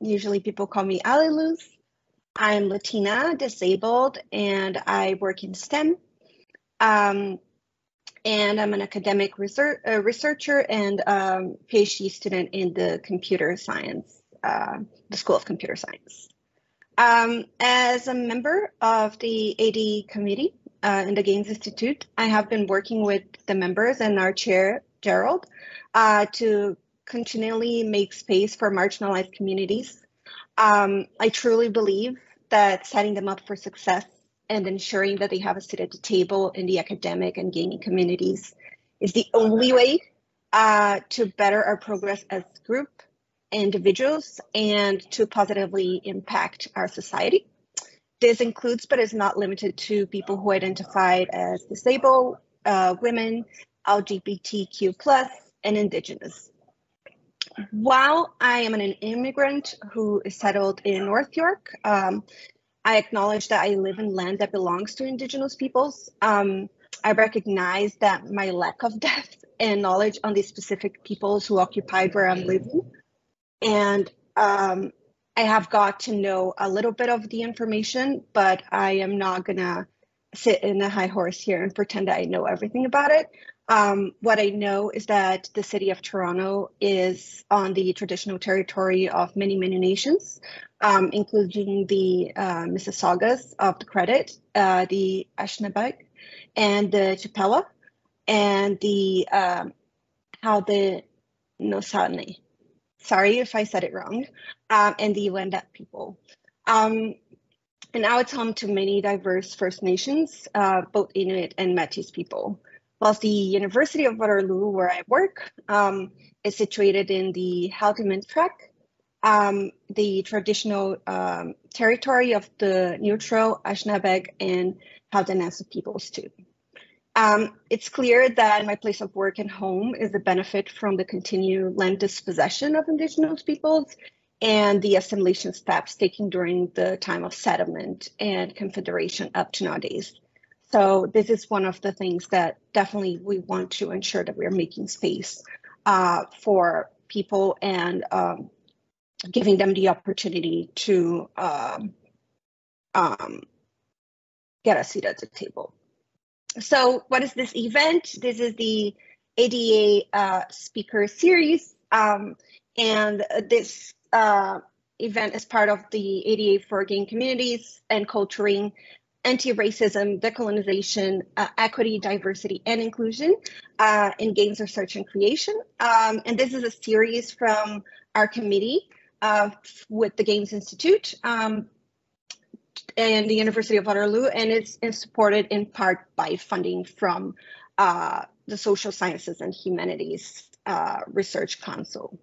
Usually people call me Aliluz. I'm Latina, disabled, and I work in STEM. Um, and I'm an academic research, uh, researcher and um, PhD student in the computer science, uh, the School of Computer Science. Um, as a member of the AD committee uh, in the Games Institute, I have been working with the members and our chair, Gerald, uh, to continually make space for marginalized communities. Um, I truly believe that setting them up for success and ensuring that they have a seat at the table in the academic and gaming communities is the only way uh, to better our progress as a group, individuals, and to positively impact our society. This includes, but is not limited to, people who identified as disabled, uh, women, LGBTQ+, and indigenous. While I am an immigrant who is settled in North York, um, I acknowledge that I live in land that belongs to Indigenous peoples. Um, I recognize that my lack of depth and knowledge on these specific peoples who occupied where I'm living. And um, I have got to know a little bit of the information, but I am not going to sit in a high horse here and pretend that I know everything about it. Um, what I know is that the city of Toronto is on the traditional territory of many, many nations, um, including the uh, Mississaugas of the Credit, uh, the Anishinaabeg, and the Chippewa, and the um, how the Nosani. Sorry if I said it wrong, um, and the Wendat people. Um, and now it's home to many diverse First Nations, uh, both Inuit and Métis people. Whilst the University of Waterloo, where I work, um, is situated in the Haldimand Tract, um, the traditional um, territory of the neutral Anishinaabeg and Haudenosaunee peoples too. Um, it's clear that my place of work and home is a benefit from the continued land dispossession of Indigenous peoples and the assimilation steps taken during the time of settlement and confederation up to nowadays. So this is one of the things that definitely we want to ensure that we're making space uh, for people and um, giving them the opportunity to um, um, get a seat at the table. So what is this event? This is the ADE uh, speaker series. Um, and this uh, event is part of the ADE for game communities and culturing anti-racism, decolonization, uh, equity, diversity, and inclusion uh, in games research and creation. Um, and this is a series from our committee uh, with the Games Institute um, and the University of Waterloo, and it's, it's supported in part by funding from uh, the Social Sciences and Humanities uh, Research Council.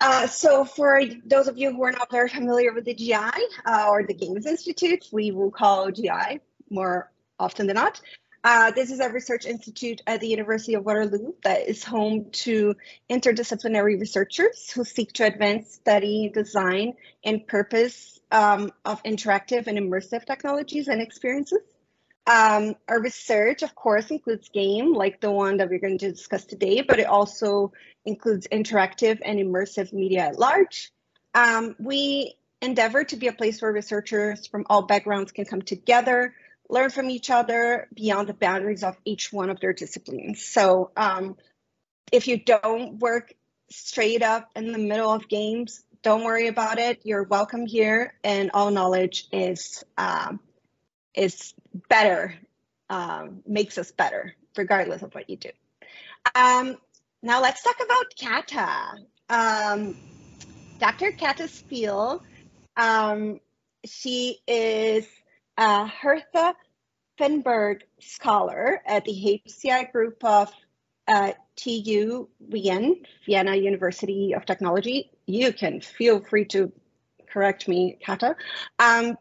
Uh, so for those of you who are not very familiar with the GI uh, or the Games Institute, we will call GI more often than not. Uh, this is a research institute at the University of Waterloo that is home to interdisciplinary researchers who seek to advance study, design, and purpose um, of interactive and immersive technologies and experiences. Um, our research, of course, includes game, like the one that we're going to discuss today, but it also includes interactive and immersive media at large. Um, we endeavor to be a place where researchers from all backgrounds can come together, learn from each other beyond the boundaries of each one of their disciplines. So um, if you don't work straight up in the middle of games, don't worry about it. You're welcome here, and all knowledge is um, is better, um, makes us better, regardless of what you do. Um, now let's talk about Katta. Um, Dr. Katta Spiel, um, she is a Hertha Firnberg Scholar at the HCI group of uh, TU Wien, Vienna University of Technology. You can feel free to correct me, Katta. Um,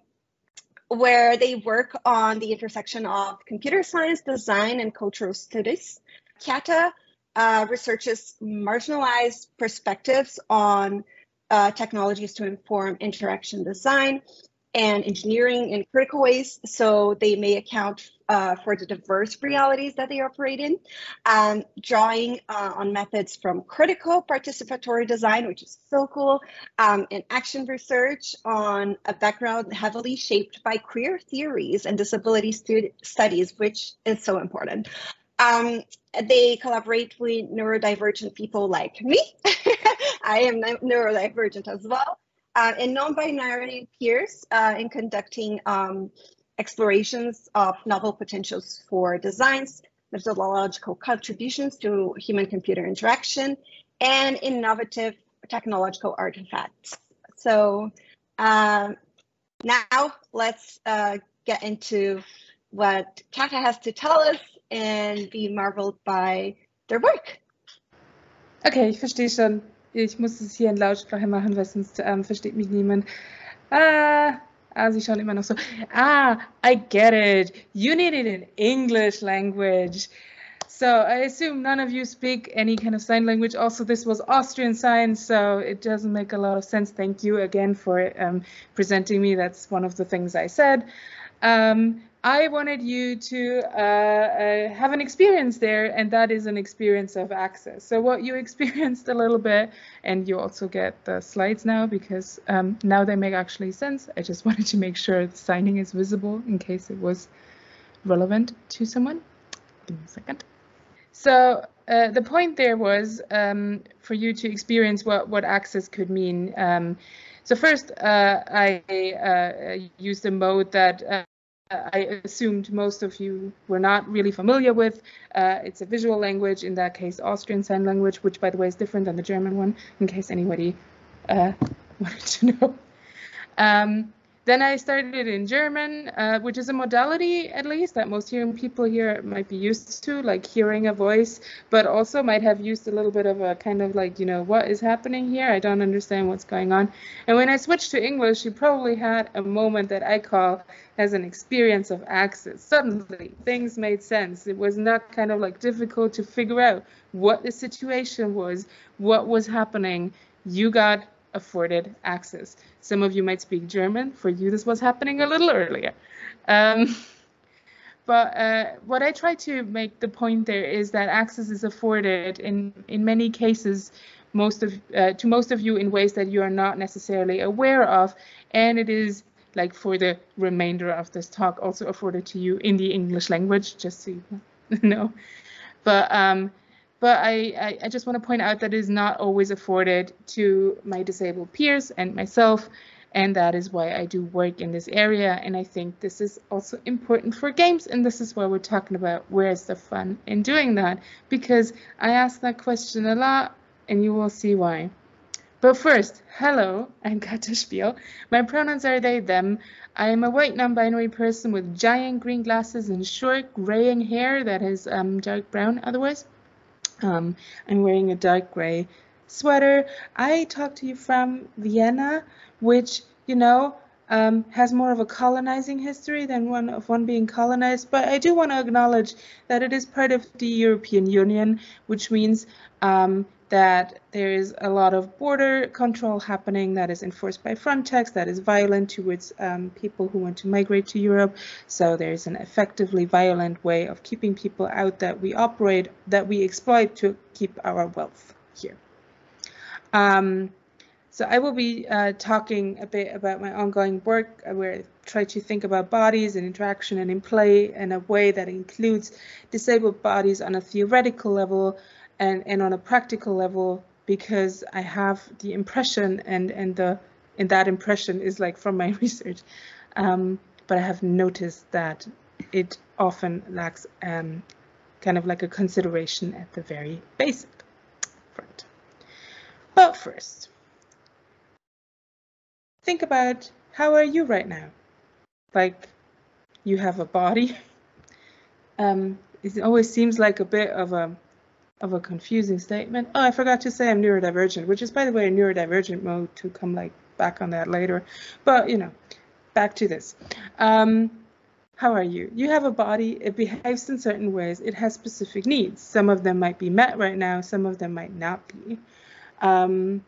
where they work on the intersection of computer science, design, and cultural studies. Katta uh, researches marginalized perspectives on uh, technologies to inform interaction design and engineering in critical ways, so they may account uh, for the diverse realities that they operate in. Um, drawing uh, on methods from critical participatory design, which is so cool, um, and action research on a background heavily shaped by queer theories and disability studies, which is so important. Um, they collaborate with neurodivergent people like me. I am neurodivergent as well uh, and non-binary peers uh, in conducting um, explorations of novel potentials for designs, methodological contributions to human-computer interaction, and innovative technological artifacts. So um, now let's uh, get into what Katta has to tell us and be marveled by their work. Okay, ich verstehe schon. Ich muss es hier in Lautsprache machen, weil sonst ähm, versteht mich niemand. Ah, ah, sie schauen immer noch so. Ah, I get it. You need it in English language. So I assume none of you speak any kind of sign language. Also, this was Austrian sign, so it doesn't make a lot of sense. Thank you again for um, presenting me. That's one of the things I said. Um, I wanted you to uh, uh, have an experience there, and that is an experience of access. So what you experienced a little bit, and you also get the slides now because um, now they make actually sense. I just wanted to make sure the signing is visible in case it was relevant to someone. Give me a second. So uh, the point there was um, for you to experience what, what access could mean. Um, so first, uh, I uh, used a mode that uh, I assumed most of you were not really familiar with. Uh, it's a visual language, in that case, Austrian Sign Language, which, by the way, is different than the German one, in case anybody uh, wanted to know. Um, then I started in German, uh, which is a modality, at least, that most hearing people here might be used to, like hearing a voice, but also might have used a little bit of a kind of like, you know, what is happening here? I don't understand what's going on. And when I switched to English, you probably had a moment that I call as an experience of access. Suddenly, things made sense. It was not kind of like difficult to figure out what the situation was, what was happening. You got afforded access. Some of you might speak German. For you, this was happening a little earlier. Um, but uh, what I try to make the point there is that access is afforded in in many cases most of uh, to most of you in ways that you are not necessarily aware of, and it is like for the remainder of this talk also afforded to you in the English language, just so you know. But um, but I, I, just want to point out that it is not always afforded to my disabled peers and myself, and that is why I do work in this area. And I think this is also important for games, and this is why we're talking about where's the fun in doing that, because I ask that question a lot, and you will see why. But first, hello, I'm Katta Spiel. My pronouns are they, them. I am a white non-binary person with giant green glasses and short graying hair that is um, dark brown otherwise. Um, I'm wearing a dark gray sweater. I talk to you from Vienna, which, you know, um, has more of a colonizing history than one of one being colonized. But I do want to acknowledge that it is part of the European Union, which means um, that there is a lot of border control happening that is enforced by Frontex, that is violent towards um, people who want to migrate to Europe. So there's an effectively violent way of keeping people out that we operate, that we exploit to keep our wealth here. Um, so I will be uh, talking a bit about my ongoing work uh, where I try to think about bodies and interaction and in play in a way that includes disabled bodies on a theoretical level, and and on a practical level because I have the impression and and the and that impression is like from my research, um, but I have noticed that it often lacks um, kind of like a consideration at the very basic front. But first, think about how are you right now? Like you have a body. Um, it always seems like a bit of a of a confusing statement. Oh, I forgot to say I'm neurodivergent, which is, by the way, a neurodivergent mode to come like back on that later. But, you know, back to this. Um, how are you? You have a body, it behaves in certain ways, it has specific needs. Some of them might be met right now, some of them might not be. Um,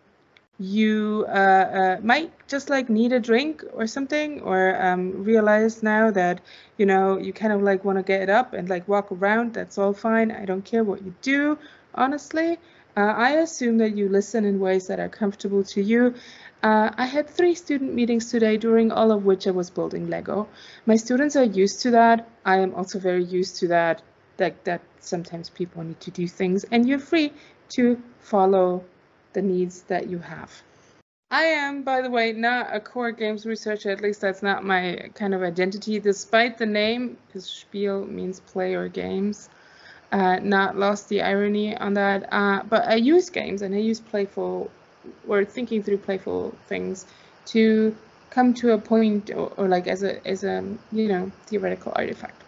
you uh, uh, might just like need a drink or something or um, realize now that you know you kind of like want to get up and like walk around that's all fine i don't care what you do honestly uh, i assume that you listen in ways that are comfortable to you uh, I had three student meetings today, during all of which I was building Lego. My students are used to that. I am also very used to that, that, that sometimes people need to do things, and you're free to follow the needs that you have. I am, by the way, not a core games researcher, at least that's not my kind of identity, despite the name, because Spiel means play or games. Uh, not lost the irony on that. Uh, but I use games and I use playful or thinking through playful things to come to a point or, or like as a as a you know theoretical artifact.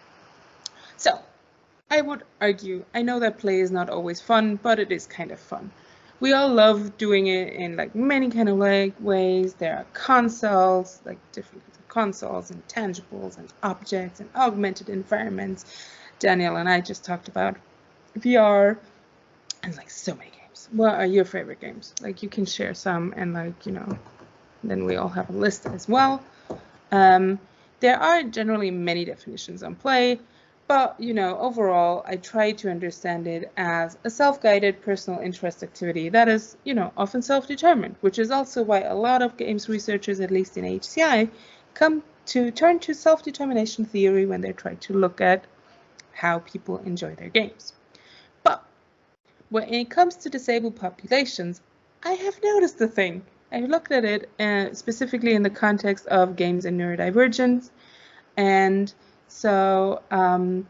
So I would argue, I know that play is not always fun, but it is kind of fun we all love doing it in like many kind of like ways. There are consoles, like different kinds of consoles and tangibles and objects and augmented environments. Daniel and I just talked about VR and like so many games. What are your favorite games? Like you can share some and like, you know, then we all have a list as well. Um, there are generally many definitions on play. But, you know, overall, I try to understand it as a self-guided personal interest activity that is, you know, often self-determined, which is also why a lot of games researchers, at least in HCI, come to turn to self-determination theory when they try to look at how people enjoy their games. But when it comes to disabled populations, I have noticed a thing. I've looked at it uh, specifically in the context of games and neurodivergence, and so um,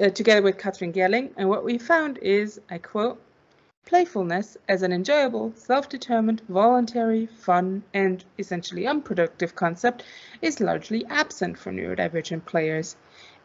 uh, together with Kathrin Gerling, and what we found is, I quote, playfulness as an enjoyable, self-determined, voluntary, fun, and essentially unproductive concept is largely absent for neurodivergent players.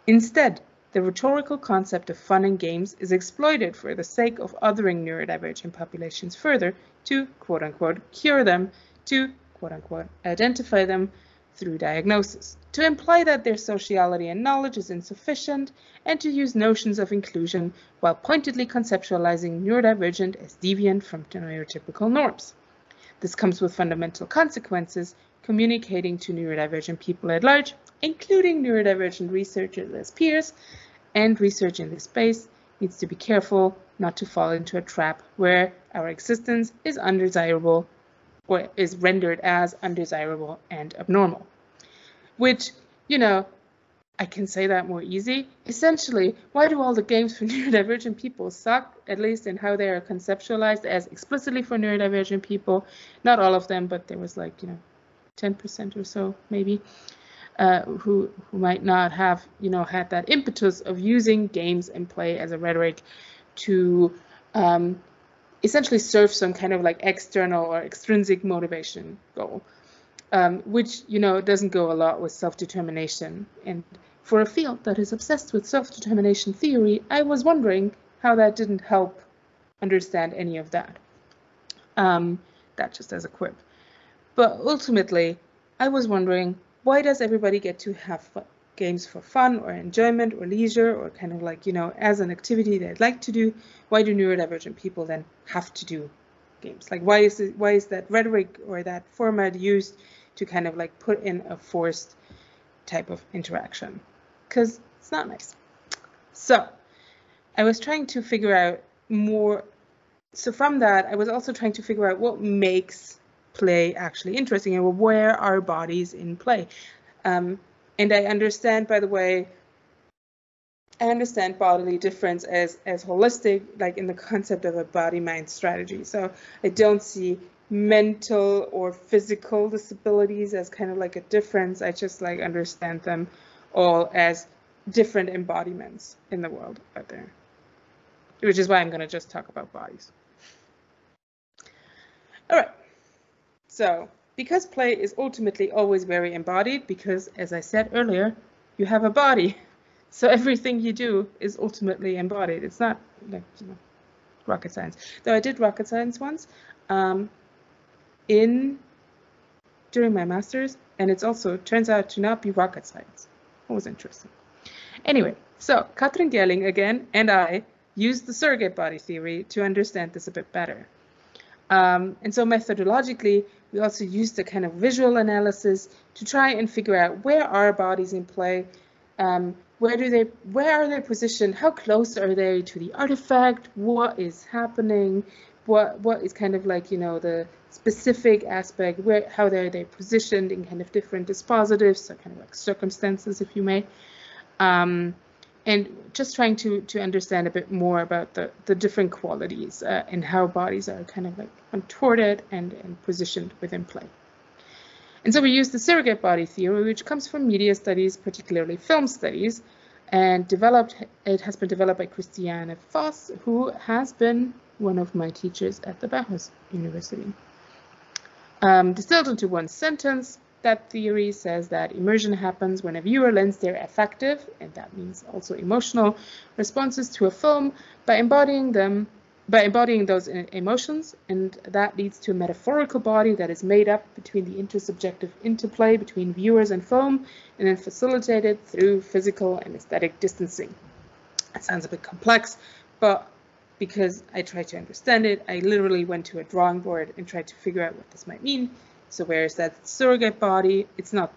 Instead, the rhetorical concept of fun and games is exploited for the sake of othering neurodivergent populations further to quote-unquote cure them, to quote-unquote identify them, through diagnosis, to imply that their sociality and knowledge is insufficient, and to use notions of inclusion while pointedly conceptualizing neurodivergent as deviant from neurotypical norms. This comes with fundamental consequences, communicating to neurodivergent people at large, including neurodivergent researchers as peers, and research in this space needs to be careful not to fall into a trap where our existence is undesirable or is rendered as undesirable and abnormal. Which, you know, I can say that more easy. Essentially, why do all the games for neurodivergent people suck, at least in how they are conceptualized as explicitly for neurodivergent people? Not all of them, but there was like, you know, 10% or so maybe, uh, who, who might not have, you know, had that impetus of using games and play as a rhetoric to um, essentially serve some kind of like external or extrinsic motivation goal, um, which you know doesn't go a lot with self-determination. And for a field that is obsessed with self-determination theory, I was wondering how that didn't help understand any of that. Um, that just as a quip. But ultimately, I was wondering why does everybody get to have games for fun or enjoyment or leisure or kind of like, you know, as an activity they'd like to do, why do neurodivergent people then have to do games? Like why is it, why is that rhetoric or that format used to kind of like put in a forced type of interaction? Because it's not nice. So I was trying to figure out more. So from that, I was also trying to figure out what makes play actually interesting and where are bodies in play. Um, and I understand, by the way, I understand bodily difference as as holistic, like in the concept of a body-mind strategy. So I don't see mental or physical disabilities as kind of like a difference. I just like understand them all as different embodiments in the world out there, which is why I'm going to just talk about bodies. All right. So because play is ultimately always very embodied, because as I said earlier, you have a body. So everything you do is ultimately embodied. It's not like you know, rocket science. Though I did rocket science once um, in during my master's, and it's also turns out to not be rocket science. It was interesting. Anyway, so Kathrin Gerling again and I used the surrogate body theory to understand this a bit better. Um, and so methodologically, we also use the kind of visual analysis to try and figure out where are bodies in play, um, where do they, where are they positioned, how close are they to the artifact, what is happening, what what is kind of like you know the specific aspect, where how are they positioned in kind of different dispositives, so kind of like circumstances, if you may. Um, and just trying to to understand a bit more about the the different qualities uh, and how bodies are kind of like contorted and and positioned within play. And so we use the surrogate body theory, which comes from media studies, particularly film studies, and developed. It has been developed by Christiane Voss, who has been one of my teachers at the Bauhaus University. Um, distilled into one sentence, that theory says that immersion happens when a viewer lends their affective, and that means also emotional, responses to a film by embodying them, by embodying those emotions, and that leads to a metaphorical body that is made up between the intersubjective interplay between viewers and film, and then facilitated through physical and aesthetic distancing. That sounds a bit complex, but because I tried to understand it, I literally went to a drawing board and tried to figure out what this might mean. So where's that surrogate body? It's not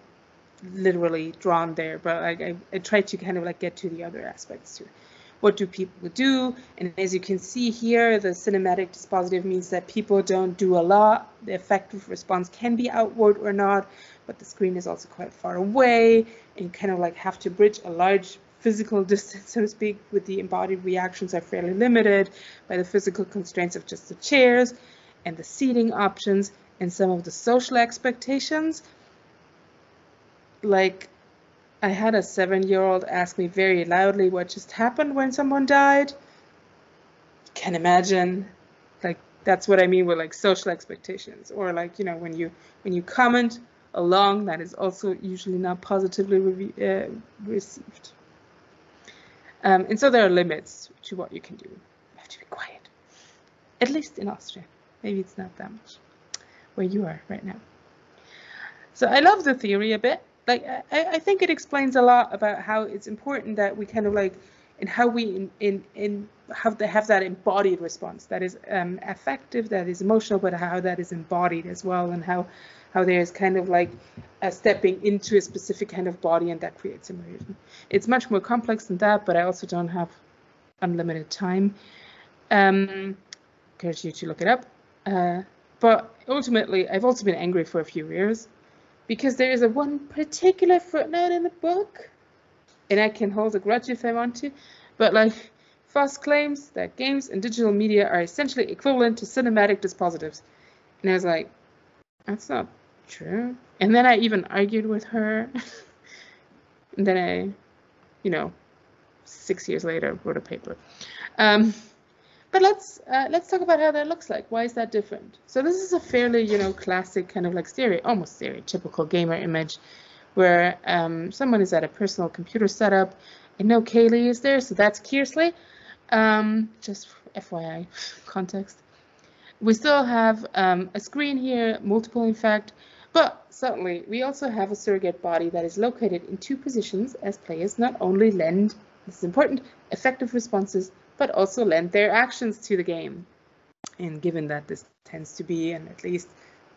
literally drawn there, but I, I, tried to kind of like get to the other aspects too. What do people do? And as you can see here, the cinematic dispositive means that people don't do a lot. The effective response can be outward or not, but the screen is also quite far away and you kind of like have to bridge a large physical distance, so to speak, with the embodied reactions are fairly limited by the physical constraints of just the chairs and the seating options and some of the social expectations. Like, I had a seven-year-old ask me very loudly what just happened when someone died. Can imagine, like that's what I mean with like social expectations, or like you know when you when you comment along, that is also usually not positively re uh, received. Um, and so there are limits to what you can do. You have to be quiet, at least in Austria. Maybe it's not that much where you are right now. So I love the theory a bit. Like I, I think it explains a lot about how it's important that we kind of like and how we in in, in have to have that embodied response that is um, affective, that is emotional, but how that is embodied as well, and how how there's kind of like a stepping into a specific kind of body and that creates immersion. It's much more complex than that, but I also don't have unlimited time. Um, encourage you to look it up. Uh, but ultimately, I've also been angry for a few years because there is a one particular footnote in the book, and I can hold a grudge if I want to, but like Voss claims that games and digital media are essentially equivalent to cinematic dispositives. And I was like, that's not true. And then I even argued with her. and then I, you know, six years later wrote a paper. Um, but let's uh, let's talk about how that looks like. Why is that different? So this is a fairly, you know, classic kind of like stereo, almost stereotypical gamer image, where um, someone is at a personal computer setup. I know Kaylee is there, so that's Kearsley. Um, just FYI context. We still have um, a screen here, multiple in fact, but certainly we also have a surrogate body that is located in two positions as players not only lend, this is important, effective responses, but also lend their actions to the game. And given that this tends to be, and at least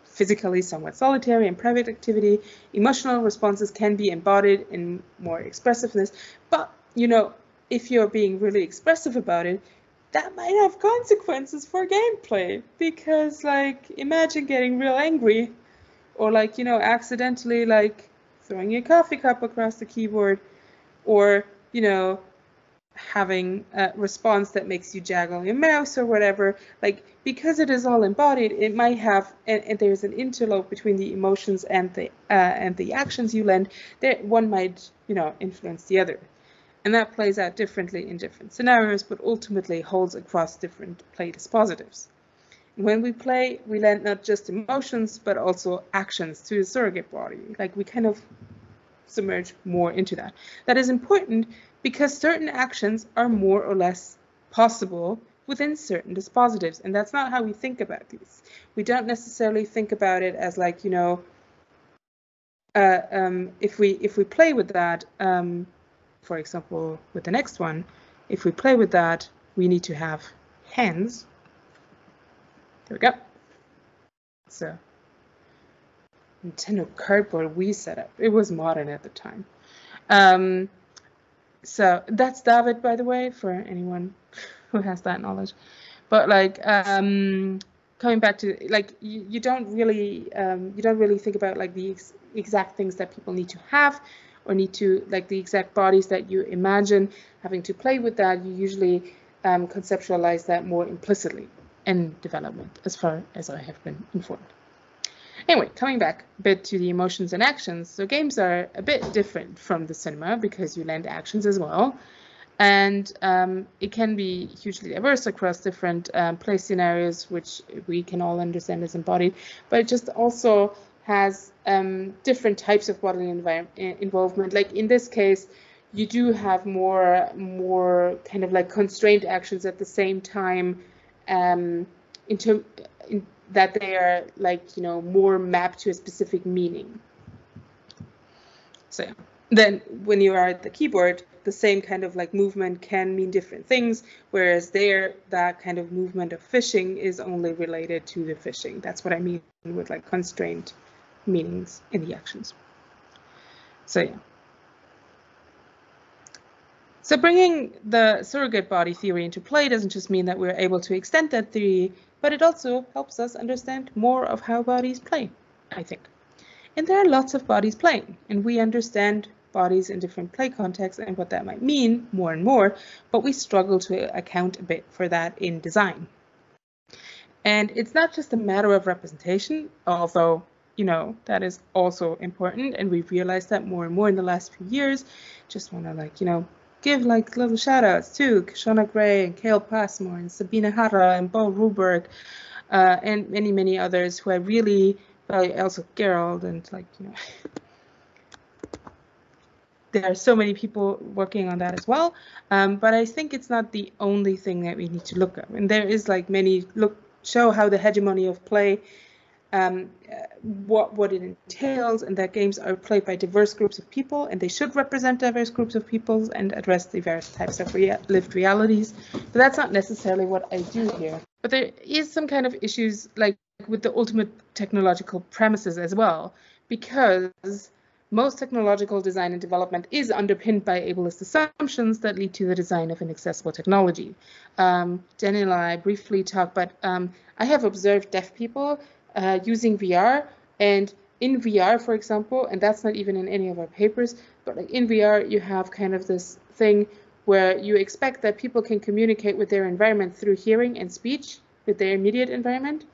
physically somewhat solitary and private activity, emotional responses can be embodied in more expressiveness. But, you know, if you're being really expressive about it, that might have consequences for gameplay. Because, like, imagine getting real angry or, like, you know, accidentally, like, throwing a coffee cup across the keyboard or, you know, having a response that makes you jaggle your mouse or whatever like because it is all embodied it might have and, and there's an interlope between the emotions and the uh, and the actions you lend that one might you know influence the other. And that plays out differently in different scenarios but ultimately holds across different play dispositives. When we play we lend not just emotions but also actions to the surrogate body. Like we kind of submerge more into that. That is important because certain actions are more or less possible within certain dispositives. And that's not how we think about these. We don't necessarily think about it as like, you know, uh, um, if we if we play with that, um, for example, with the next one, if we play with that, we need to have hands. There we go. So Nintendo Cardboard Wii setup. It was modern at the time. Um, so that's David, by the way, for anyone who has that knowledge. But like um, coming back to like you, you don't really um, you don't really think about like the ex exact things that people need to have or need to like the exact bodies that you imagine having to play with that. You usually um, conceptualize that more implicitly in development, as far as I have been informed. Anyway, coming back a bit to the emotions and actions. So games are a bit different from the cinema because you lend actions as well. And um, it can be hugely diverse across different um, play scenarios, which we can all understand as embodied. But it just also has um, different types of bodily involvement. Like in this case, you do have more more kind of like constrained actions at the same time um, in, in that they are like you know more mapped to a specific meaning. So then when you are at the keyboard, the same kind of like movement can mean different things, whereas there that kind of movement of fishing is only related to the fishing. That's what I mean with like constrained meanings in the actions. So yeah. So bringing the surrogate body theory into play doesn't just mean that we're able to extend that theory, but it also helps us understand more of how bodies play, I think. And there are lots of bodies playing, and we understand bodies in different play contexts and what that might mean more and more, but we struggle to account a bit for that in design. And it's not just a matter of representation, although you know, that is also important. And we've realized that more and more in the last few years. Just want to like, you know, give like little shout outs to Kishonna Gray and Cale Passmore and Sabine Harrer and Bo Ruberg uh, and many, many others who I really value, also Gerald and like, you know, there are so many people working on that as well. Um, but I think it's not the only thing that we need to look at. And there is like many look show how the hegemony of play um, what what it entails, and that games are played by diverse groups of people, and they should represent diverse groups of people and address the various types of rea lived realities. But that's not necessarily what I do here. But there is some kind of issues like with the ultimate technological premises as well, because most technological design and development is underpinned by ableist assumptions that lead to the design of inaccessible technology. Um, Daniel and I briefly talked, but um, I have observed deaf people uh, using VR. And in VR, for example, and that's not even in any of our papers, but like in VR, you have kind of this thing where you expect that people can communicate with their environment through hearing and speech with their immediate environment.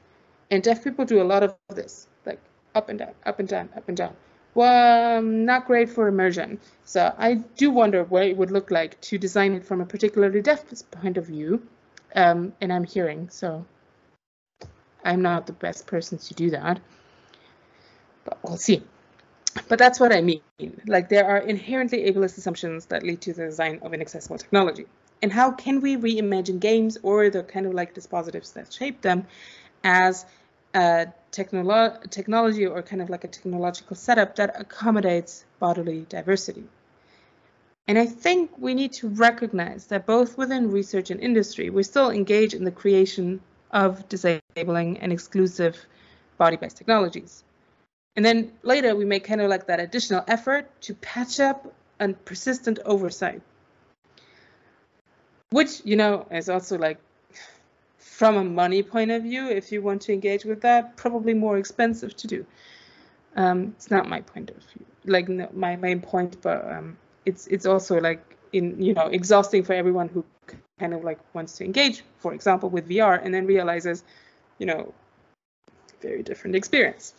And deaf people do a lot of this, like up and down, up and down, up and down. Well, not great for immersion. So I do wonder what it would look like to design it from a particularly deaf point of view. Um, and I'm hearing, so I'm not the best person to do that. But we'll see. But that's what I mean. Like there are inherently ableist assumptions that lead to the design of inaccessible technology. And how can we reimagine games or the kind of like dispositives that shape them as a technolo technology or kind of like a technological setup that accommodates bodily diversity? And I think we need to recognize that both within research and industry, we still engage in the creation of disabling and exclusive body-based technologies. And then later we make kind of like that additional effort to patch up a persistent oversight, which, you know, is also like from a money point of view, if you want to engage with that, probably more expensive to do. Um, it's not my point of view, like no, my main point, but um, it's it's also like in you know exhausting for everyone who kind of like wants to engage, for example, with VR, and then realizes, you know, very different experience.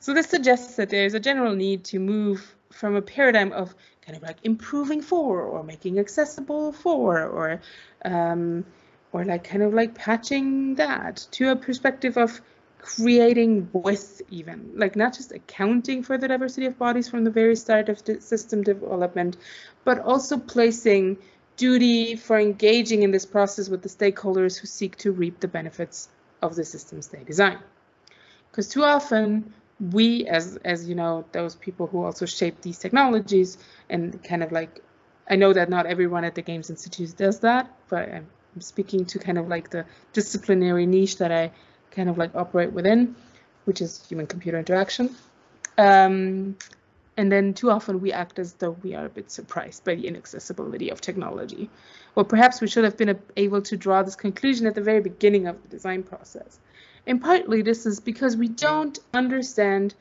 So this suggests that there's a general need to move from a paradigm of kind of like improving for or making accessible for or um, or like kind of like patching that to a perspective of creating with even like not just accounting for the diversity of bodies from the very start of the system development but also placing duty for engaging in this process with the stakeholders who seek to reap the benefits of the systems they design. Because too often we, as as you know, those people who also shape these technologies and kind of like, I know that not everyone at the Games Institute does that, but I'm speaking to kind of like the disciplinary niche that I kind of like operate within. which is human computer interaction. Um, and then too often we act as though we are a bit surprised by the inaccessibility of technology. Well, perhaps we should have been able to draw this conclusion at the very beginning of the design process. And partly this is because we don't understand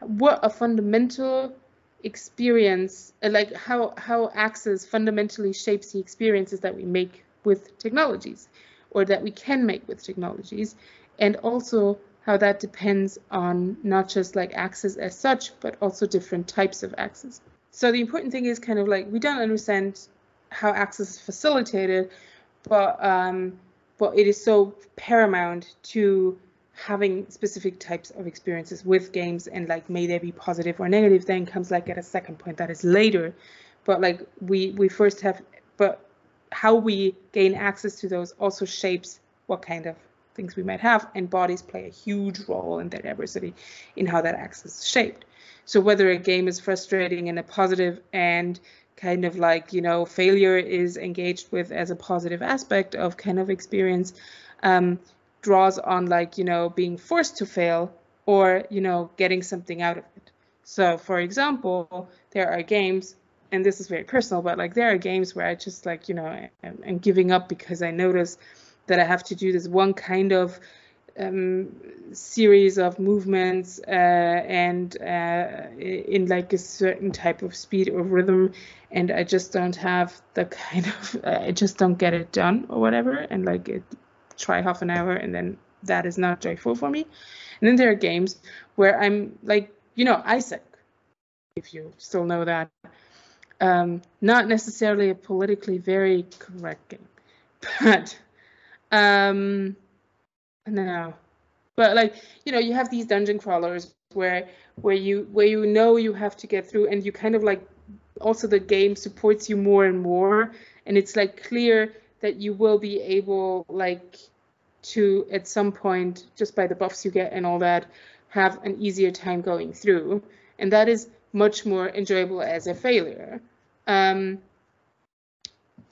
what a fundamental experience, uh, like how, how access fundamentally shapes the experiences that we make with technologies or that we can make with technologies. And also how that depends on not just like access as such, but also different types of access. So the important thing is kind of like we don't understand how access is facilitated, but um, but it is so paramount to having specific types of experiences with games and like may they be positive or negative then comes like at a second point that is later but like we we first have but how we gain access to those also shapes what kind of things we might have, and bodies play a huge role in that diversity in how that access is shaped. So whether a game is frustrating in a positive and kind of like, you know, failure is engaged with as a positive aspect of kind of experience, um, draws on like, you know, being forced to fail or, you know, getting something out of it. So for example, there are games and this is very personal, but like there are games where I just like, you know, am, am giving up because I notice that I have to do this one kind of um, series of movements uh, and uh, in like a certain type of speed or rhythm and I just don't have the kind of I just don't get it done or whatever and like it, try half an hour and then that is not joyful for me. And then there are games where I'm like you know Isaac if you still know that um, not necessarily a politically very correct game but um, no, but like you know, you have these dungeon crawlers where where you where you know you have to get through, and you kind of like also the game supports you more and more, and it's like clear that you will be able like to at some point just by the buffs you get and all that have an easier time going through. And that is much more enjoyable as a failure. Um,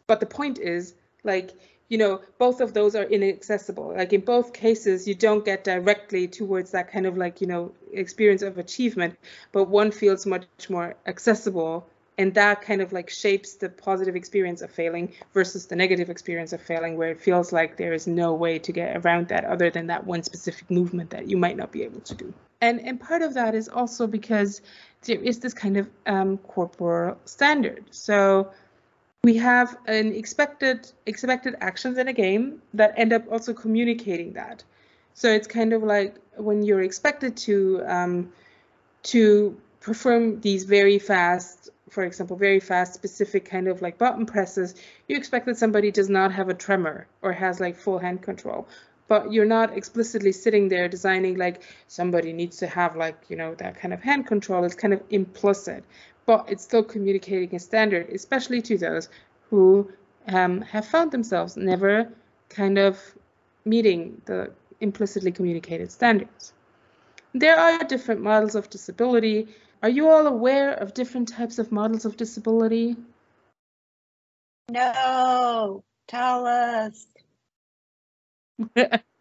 but the point is like you know, both of those are inaccessible. Like in both cases, you don't get directly towards that kind of like, you know, experience of achievement, but one feels much more accessible. And that kind of like shapes the positive experience of failing versus the negative experience of failing, where it feels like there is no way to get around that other than that one specific movement that you might not be able to do. And and part of that is also because there is this kind of um, corporal standard. So we have an expected expected actions in a game that end up also communicating that. So it's kind of like when you're expected to um, to perform these very fast, for example, very fast specific kind of like button presses, you expect that somebody does not have a tremor or has like full hand control. But you're not explicitly sitting there designing like somebody needs to have like, you know, that kind of hand control. It's kind of implicit but it's still communicating a standard, especially to those who um, have found themselves never kind of meeting the implicitly communicated standards. There are different models of disability. Are you all aware of different types of models of disability? No, tell us.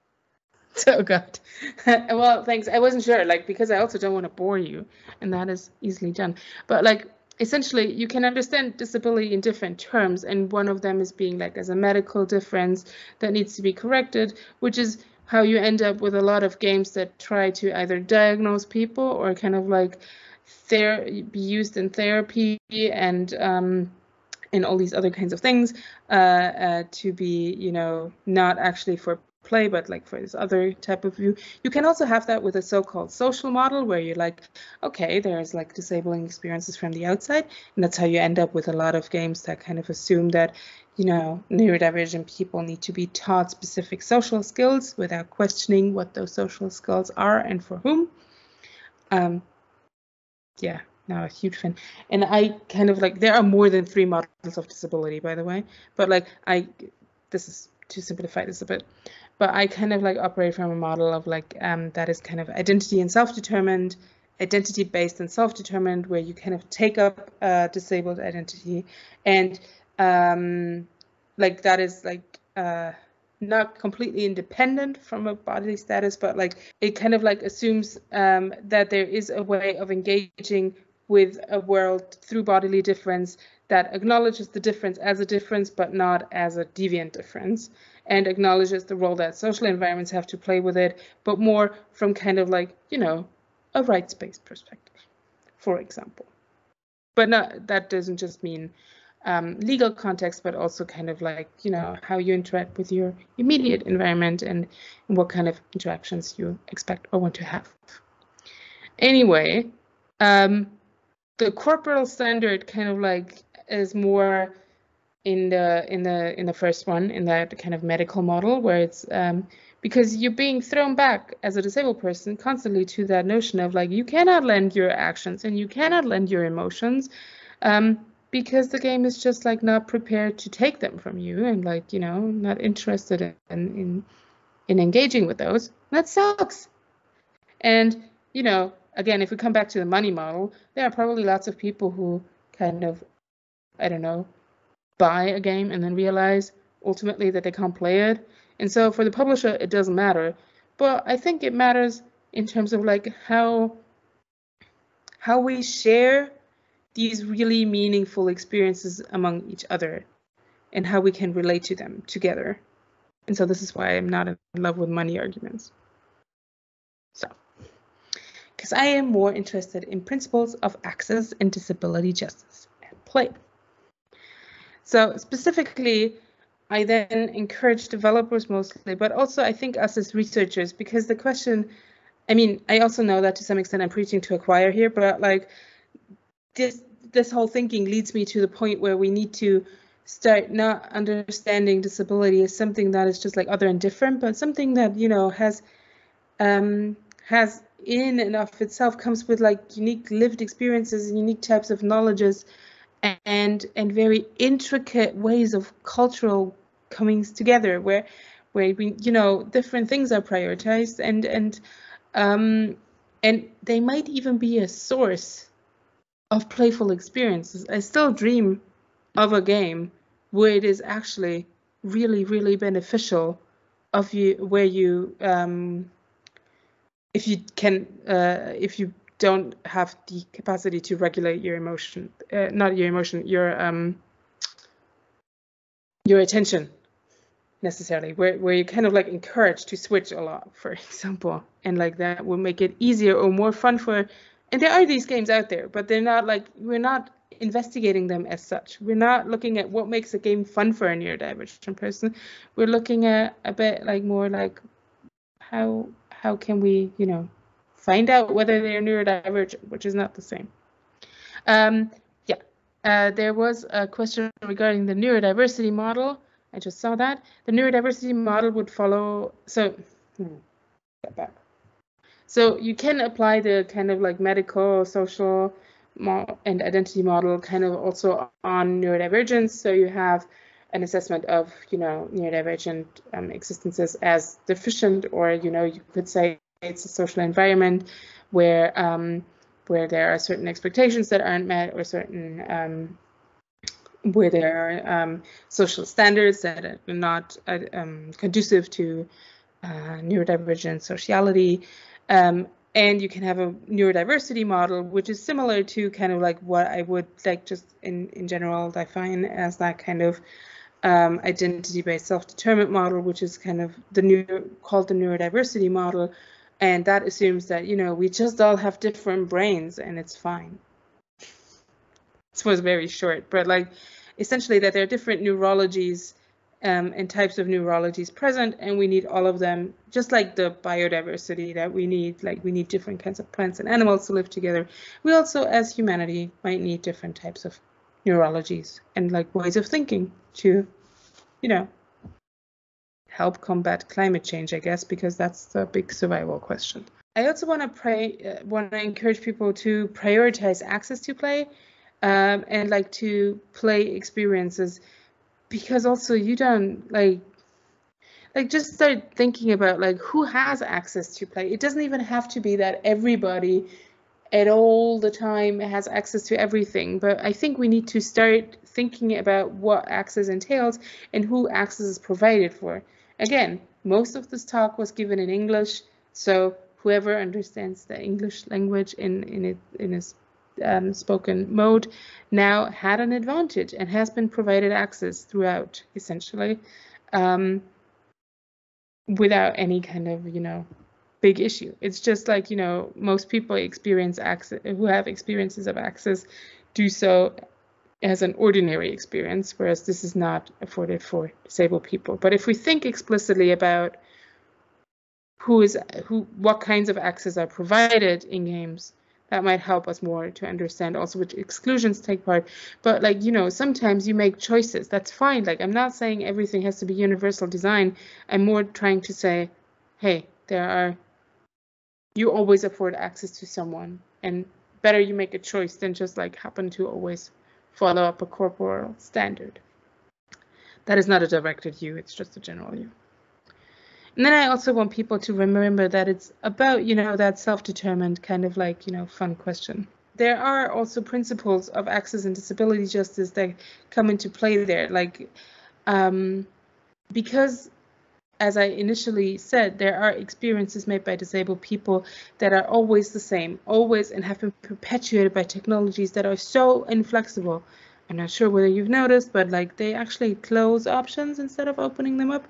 so good. well, thanks. I wasn't sure, like, because I also don't want to bore you, and that is easily done. But like, essentially, you can understand disability in different terms, and one of them is being like as a medical difference that needs to be corrected, which is how you end up with a lot of games that try to either diagnose people or kind of like ther- be used in therapy and um, and all these other kinds of things uh, uh, to be, you know, not actually for play, but like for this other type of view. You can also have that with a so-called social model where you're like, okay, there's like disabling experiences from the outside. And that's how you end up with a lot of games that kind of assume that, you know, neurodivergent people need to be taught specific social skills without questioning what those social skills are and for whom. Um, yeah, now a huge fan. And I kind of like, there are more than three models of disability, by the way, but like I, this is to simplify this a bit but I kind of like operate from a model of like um, that is kind of identity and self-determined, identity based and self-determined, where you kind of take up a disabled identity and um, like that is like uh, not completely independent from a bodily status, but like it kind of like assumes um, that there is a way of engaging with a world through bodily difference that acknowledges the difference as a difference, but not as a deviant difference, and acknowledges the role that social environments have to play with it, but more from kind of like, you know, a rights-based perspective, for example. But not, that doesn't just mean um, legal context, but also kind of like, you know, how you interact with your immediate environment and, and what kind of interactions you expect or want to have. Anyway, um, the corporeal standard kind of like is more in the in the in the first one in that kind of medical model where it's um, because you're being thrown back as a disabled person constantly to that notion of like you cannot lend your actions and you cannot lend your emotions um, because the game is just like not prepared to take them from you and like you know not interested in in in engaging with those. That sucks. And you know again if we come back to the money model there are probably lots of people who kind of i don't know buy a game and then realize ultimately that they can't play it and so for the publisher it doesn't matter but i think it matters in terms of like how how we share these really meaningful experiences among each other and how we can relate to them together. And so this is why I'm not in love with money arguments. So, because I am more interested in principles of access and disability justice at play. So specifically, I then encourage developers mostly, but also I think us as researchers, because the question, I mean, I also know that to some extent I'm preaching to a choir here, but like this this whole thinking leads me to the point where we need to start not understanding disability as something that is just like other and different, but something that you know has um, has in and of itself comes with like unique lived experiences and unique types of knowledges and and very intricate ways of cultural comings together where where we you know different things are prioritized and and um and they might even be a source of playful experiences. I still dream of a game where it is actually really, really beneficial of you, where you, um, if you can, uh, if you don't have the capacity to regulate your emotion, uh, not your emotion, your um, your attention necessarily where, where you kind of like encouraged to switch a lot for example and like that will make it easier or more fun for and there are these games out there, but they're not like we're not investigating them as such. We're not looking at what makes a game fun for a neurodivergent person. We're looking at a bit like more like how how can we, you know, find out whether they're neurodivergent, which is not the same. Um, yeah, uh, there was a question regarding the neurodiversity model. I just saw that. The neurodiversity model would follow, so, hmm, get back. So you can apply the kind of like medical, social, and identity model kind of also on neurodivergence. So you have an assessment of, you know, neurodivergent um, existences as deficient, or, you know, you could say it's a social environment where um, where there are certain expectations that aren't met or certain um, where there are um, social standards that are not uh, um, conducive to uh, neurodivergent sociality. Um, and you can have a neurodiversity model, which is similar to kind of like what I would like just in, in general define as that kind of um, identity-based self-determined model, which is kind of the new called the neurodiversity model. And that assumes that, you know, we just all have different brains and it's fine. This was very short, but like essentially that there are different neurologies um, and types of neurologies present, and we need all of them, just like the biodiversity that we need, like we need different kinds of plants and animals to live together. We also, as humanity, might need different types of neurologies and like ways of thinking to, you know, help combat climate change, I guess, because that's the big survival question. I also want to pray, uh, want to encourage people to prioritize access to play um, and like to play experiences because also you don't like like just start thinking about like who has access to play it doesn't even have to be that everybody at all the time has access to everything but i think we need to start thinking about what access entails and who access is provided for Again, most of this talk was given in English, so whoever understands the English language in in it in a um, spoken mode now had an advantage and has been provided access throughout, essentially, um, without any kind of you know big issue. It's just like you know most people experience access who have experiences of access do so as an ordinary experience, whereas this is not afforded for disabled people. But if we think explicitly about who is who, what kinds of access are provided in games, that might help us more to understand also which exclusions take part. But like you know, sometimes you make choices. That's fine. Like I'm not saying everything has to be universal design. I'm more trying to say, hey, there are you always afford access to someone, and better you make a choice than just like happen to always follow up a corporeal standard. That is not a directed you, it's just a general you. And then I also want people to remember that it's about, you know, that self-determined kind of like, you know, fun question. There are also principles of access and disability justice that come into play there. Like, um, because as I initially said, there are experiences made by disabled people that are always the same, always and have been perpetuated by technologies that are so inflexible. I'm not sure whether you've noticed, but like they actually close options instead of opening them up.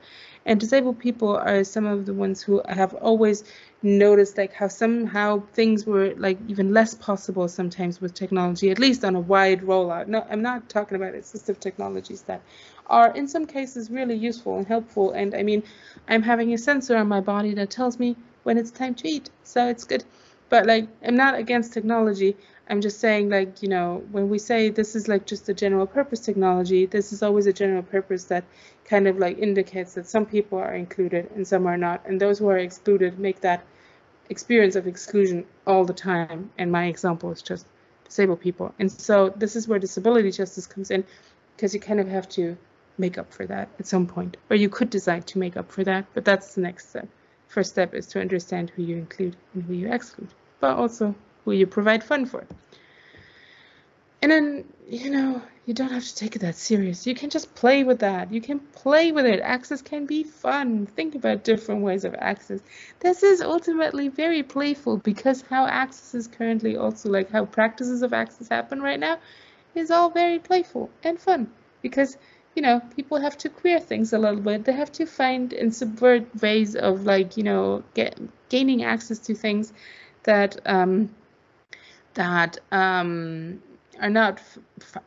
And disabled people are some of the ones who have always noticed like how somehow things were like even less possible sometimes with technology, at least on a wide rollout. No, I'm not talking about assistive technologies that are in some cases really useful and helpful. And I mean, I'm having a sensor on my body that tells me when it's time to eat, so it's good. But like, I'm not against technology. I'm just saying, like, you know, when we say this is like just a general purpose technology, this is always a general purpose that kind of like indicates that some people are included and some are not. And those who are excluded make that experience of exclusion all the time. And my example is just disabled people. And so this is where disability justice comes in because you kind of have to make up for that at some point, or you could decide to make up for that, but that's the next step. First step is to understand who you include and who you exclude, but also who you provide fun for. And then, you know, you don't have to take it that serious. You can just play with that. You can play with it. Access can be fun. Think about different ways of access. This is ultimately very playful because how access is currently also like how practices of access happen right now is all very playful and fun because you know people have to queer things a little bit they have to find and subvert ways of like you know get gaining access to things that um, that um, are not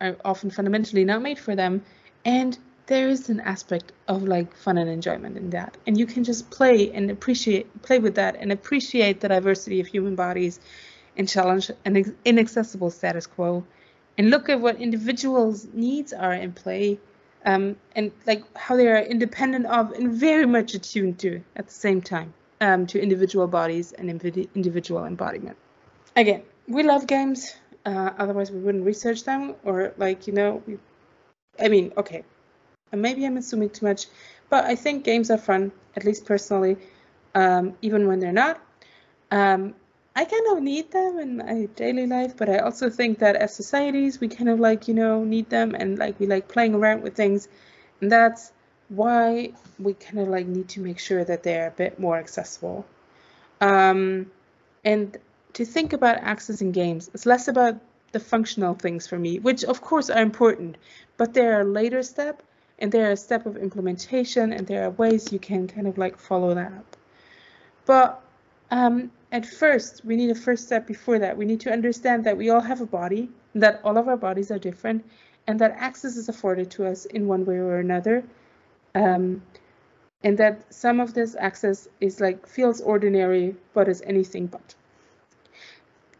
are often fundamentally not made for them. And there is an aspect of like fun and enjoyment in that. And you can just play and appreciate play with that and appreciate the diversity of human bodies and challenge an inaccessible status quo. And look at what individuals needs are in play um, and like how they are independent of and very much attuned to at the same time um, to individual bodies and individual embodiment. Again we love games. Uh, otherwise, we wouldn't research them. Or like you know, we, I mean, okay, maybe I'm assuming too much, but I think games are fun, at least personally, um, even when they're not. Um, I kind of need them in my daily life, but I also think that as societies, we kind of like you know need them, and like we like playing around with things, and that's why we kind of like need to make sure that they're a bit more accessible. Um, and to think about accessing games It's less about the functional things for me, which of course are important, but they're a later step and they're a step of implementation and there are ways you can kind of like follow that up. But um, at first, we need a first step before that. We need to understand that we all have a body, that all of our bodies are different, and that access is afforded to us in one way or another. Um, and that some of this access is like feels ordinary, but is anything but.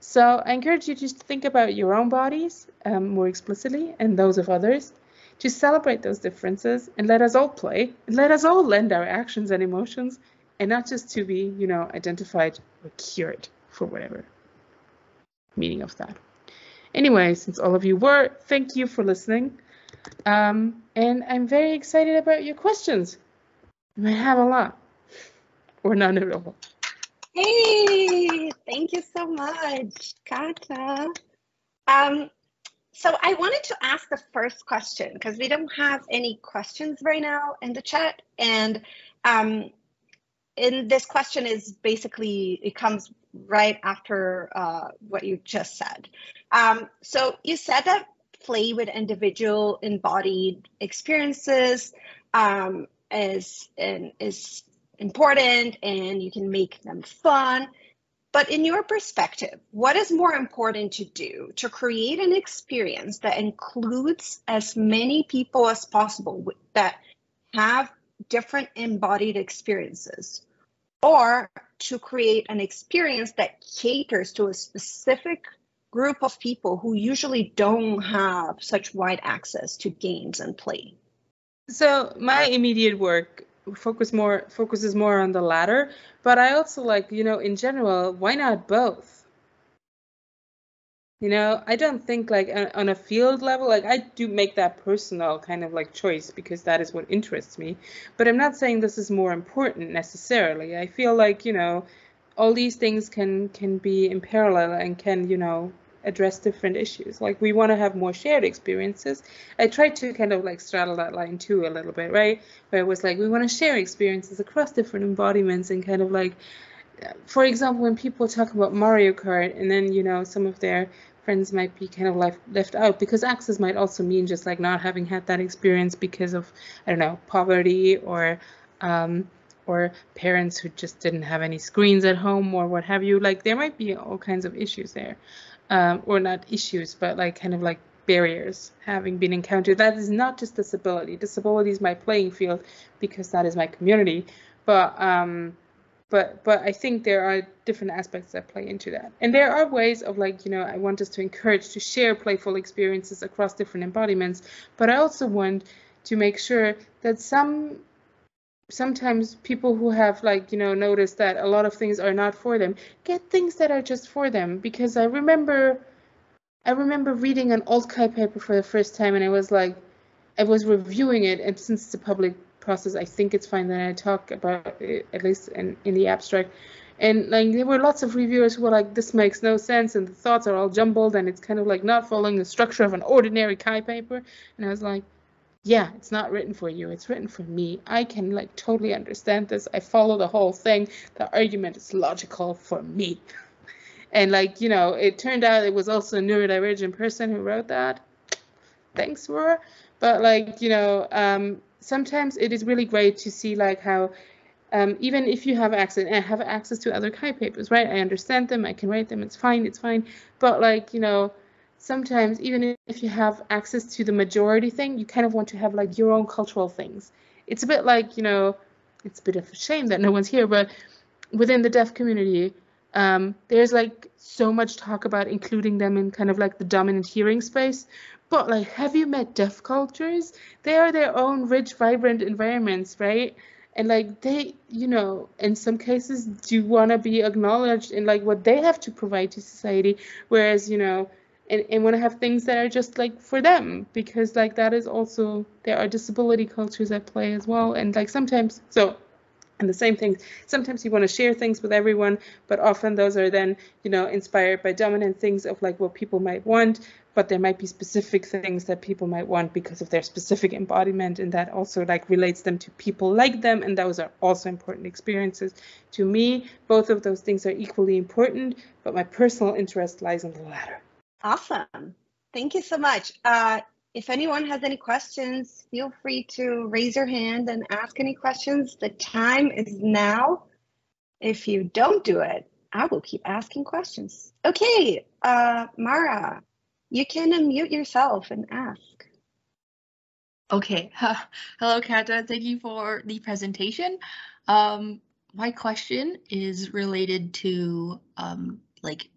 So I encourage you to think about your own bodies um, more explicitly and those of others, to celebrate those differences and let us all play and let us all lend our actions and emotions and not just to be, you know, identified or cured for whatever meaning of that. Anyway, since all of you were, thank you for listening. Um, and I'm very excited about your questions. You might have a lot or none at all. Hey, thank you so much, Katta. Um, so I wanted to ask the first question because we don't have any questions right now in the chat. And Um, and this question is basically, it comes right after uh, what you just said. Um, so you said that play with individual embodied experiences um, is, is important and you can make them fun. But in your perspective, what is more important to do to create an experience that includes as many people as possible that have different embodied experiences, or to create an experience that caters to a specific group of people who usually don't have such wide access to games and play? So my immediate work focus more focuses more on the latter. But i also like you know in general why not both? You know i don't think like on a field level like i do make that personal kind of like choice because that is what interests me. But i'm not saying this is more important necessarily. I feel like you know all these things can can be in parallel and can you know address different issues. Like we want to have more shared experiences. I tried to kind of like straddle that line too a little bit, right? Where it was like we want to share experiences across different embodiments and kind of like, for example, when people talk about Mario Kart and then you know some of their friends might be kind of left left out because access might also mean just like not having had that experience because of I don't know poverty or um, or parents who just didn't have any screens at home or what have you. Like there might be all kinds of issues there um, or not issues, but like kind of like barriers having been encountered. That is not just disability. Disability is my playing field because that is my community. But um, but but I think there are different aspects that play into that. And there are ways of like, you know, I want us to encourage to share playful experiences across different embodiments, but I also want to make sure that some sometimes people who have like you know noticed that a lot of things are not for them get things that are just for them. Because i remember i remember reading an old CHI paper for the first time and i was like i was reviewing it and since it's a public process i think it's fine that i talk about it at least in, in the abstract. And like there were lots of reviewers who were like this makes no sense and the thoughts are all jumbled and it's kind of like not following the structure of an ordinary CHI paper. And i was like yeah, it's not written for you, it's written for me. I can like totally understand this. I follow the whole thing. The argument is logical for me. And like, you know, it turned out it was also a neurodivergent person who wrote that. Thanks, Roar. But like, you know, um, sometimes it is really great to see like how um, even if you have access and have access to other CHI papers, right? I understand them, I can write them, it's fine, it's fine. But like, you know, sometimes even if you have access to the majority thing, you kind of want to have like your own cultural things. It's a bit like, you know, it's a bit of a shame that no one's here, but within the deaf community, um, there's like so much talk about including them in kind of like the dominant hearing space. But like, have you met deaf cultures? They are their own rich, vibrant environments, right? And like they, you know, in some cases do want to be acknowledged in like what they have to provide to society. Whereas, you know, and, and want to have things that are just like for them because like that is also there are disability cultures at play as well and like sometimes so and the same thing sometimes you want to share things with everyone but often those are then you know inspired by dominant things of like what people might want but there might be specific things that people might want because of their specific embodiment and that also like relates them to people like them and those are also important experiences. To me both of those things are equally important but my personal interest lies in the latter Awesome. Thank you so much. Uh, if anyone has any questions, feel free to raise your hand and ask any questions. The time is now. If you don't do it, I will keep asking questions. Okay, uh, Mara, you can unmute yourself and ask. Okay. Hello, Katta. Thank you for the presentation. Um, my question is related to um, like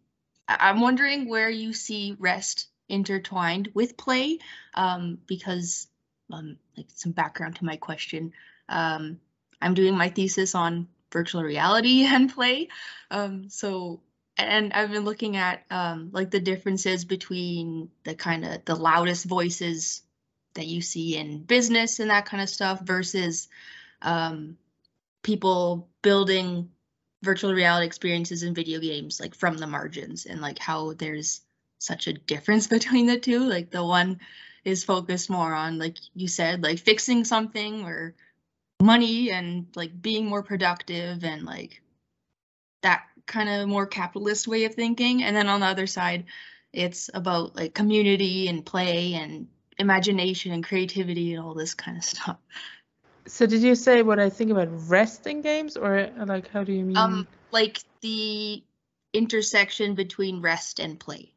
I'm wondering where you see rest intertwined with play, um, because um, like some background to my question. Um, I'm doing my thesis on virtual reality and play, um, so and I've been looking at um, like the differences between the kind of the loudest voices that you see in business and that kind of stuff versus um, people building virtual reality experiences in video games like from the margins and like how there's such a difference between the two like the one is focused more on like you said like fixing something or money and like being more productive and like that kind of more capitalist way of thinking. And then on the other side, it's about like community and play and imagination and creativity and all this kind of stuff. So did you say what I think about resting games or like how do you mean? Um, like the intersection between rest and play,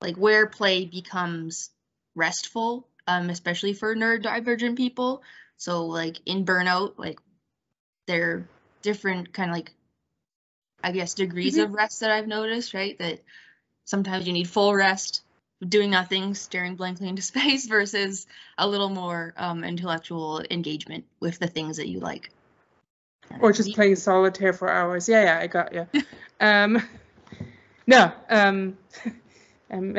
like where play becomes restful, um, especially for neurodivergent people. So like in burnout, like there are different kind of like, I guess degrees Mhm. of rest that I've noticed, right? That sometimes you need full rest, doing nothing, staring blankly into space, versus a little more um, intellectual engagement with the things that you like. or just playing solitaire for hours. Yeah, yeah, I got you. um, no, um, um,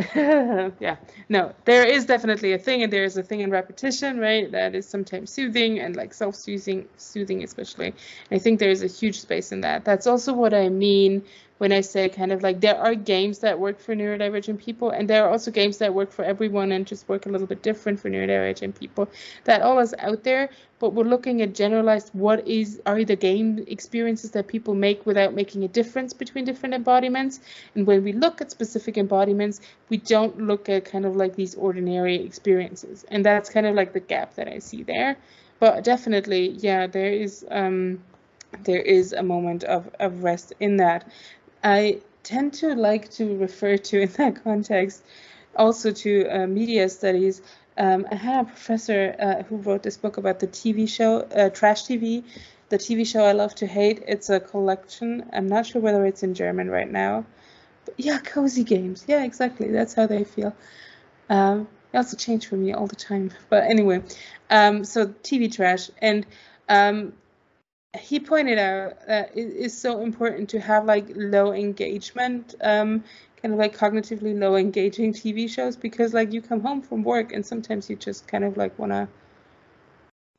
yeah, no, there is definitely a thing, and there is a thing in repetition, right? That is sometimes soothing and like self-soothing, soothing especially. And I think there is a huge space in that. That's also what I mean when I say kind of like there are games that work for neurodivergent people, and there are also games that work for everyone and just work a little bit different for neurodivergent people. That all is out there, but we're looking at generalized what is are the game experiences that people make without making a difference between different embodiments. And when we look at specific embodiments, we don't look at kind of like these ordinary experiences, and that's kind of like the gap that I see there. But definitely, yeah, there is um, there is a moment of, of rest in that. I tend to like to refer to in that context also to uh, media studies. Um, I had a professor uh, who wrote this book about the TV show uh, Trash TV, the TV show I Love to Hate. It's a collection. I'm not sure whether it's in German right now. But yeah, cozy games. Yeah, exactly. That's how they feel. Um, they also change for me all the time. But anyway, um, so TV trash. And um, he pointed out that it is so important to have like low engagement um kind of like cognitively low engaging tv shows because like you come home from work and sometimes you just kind of like wanna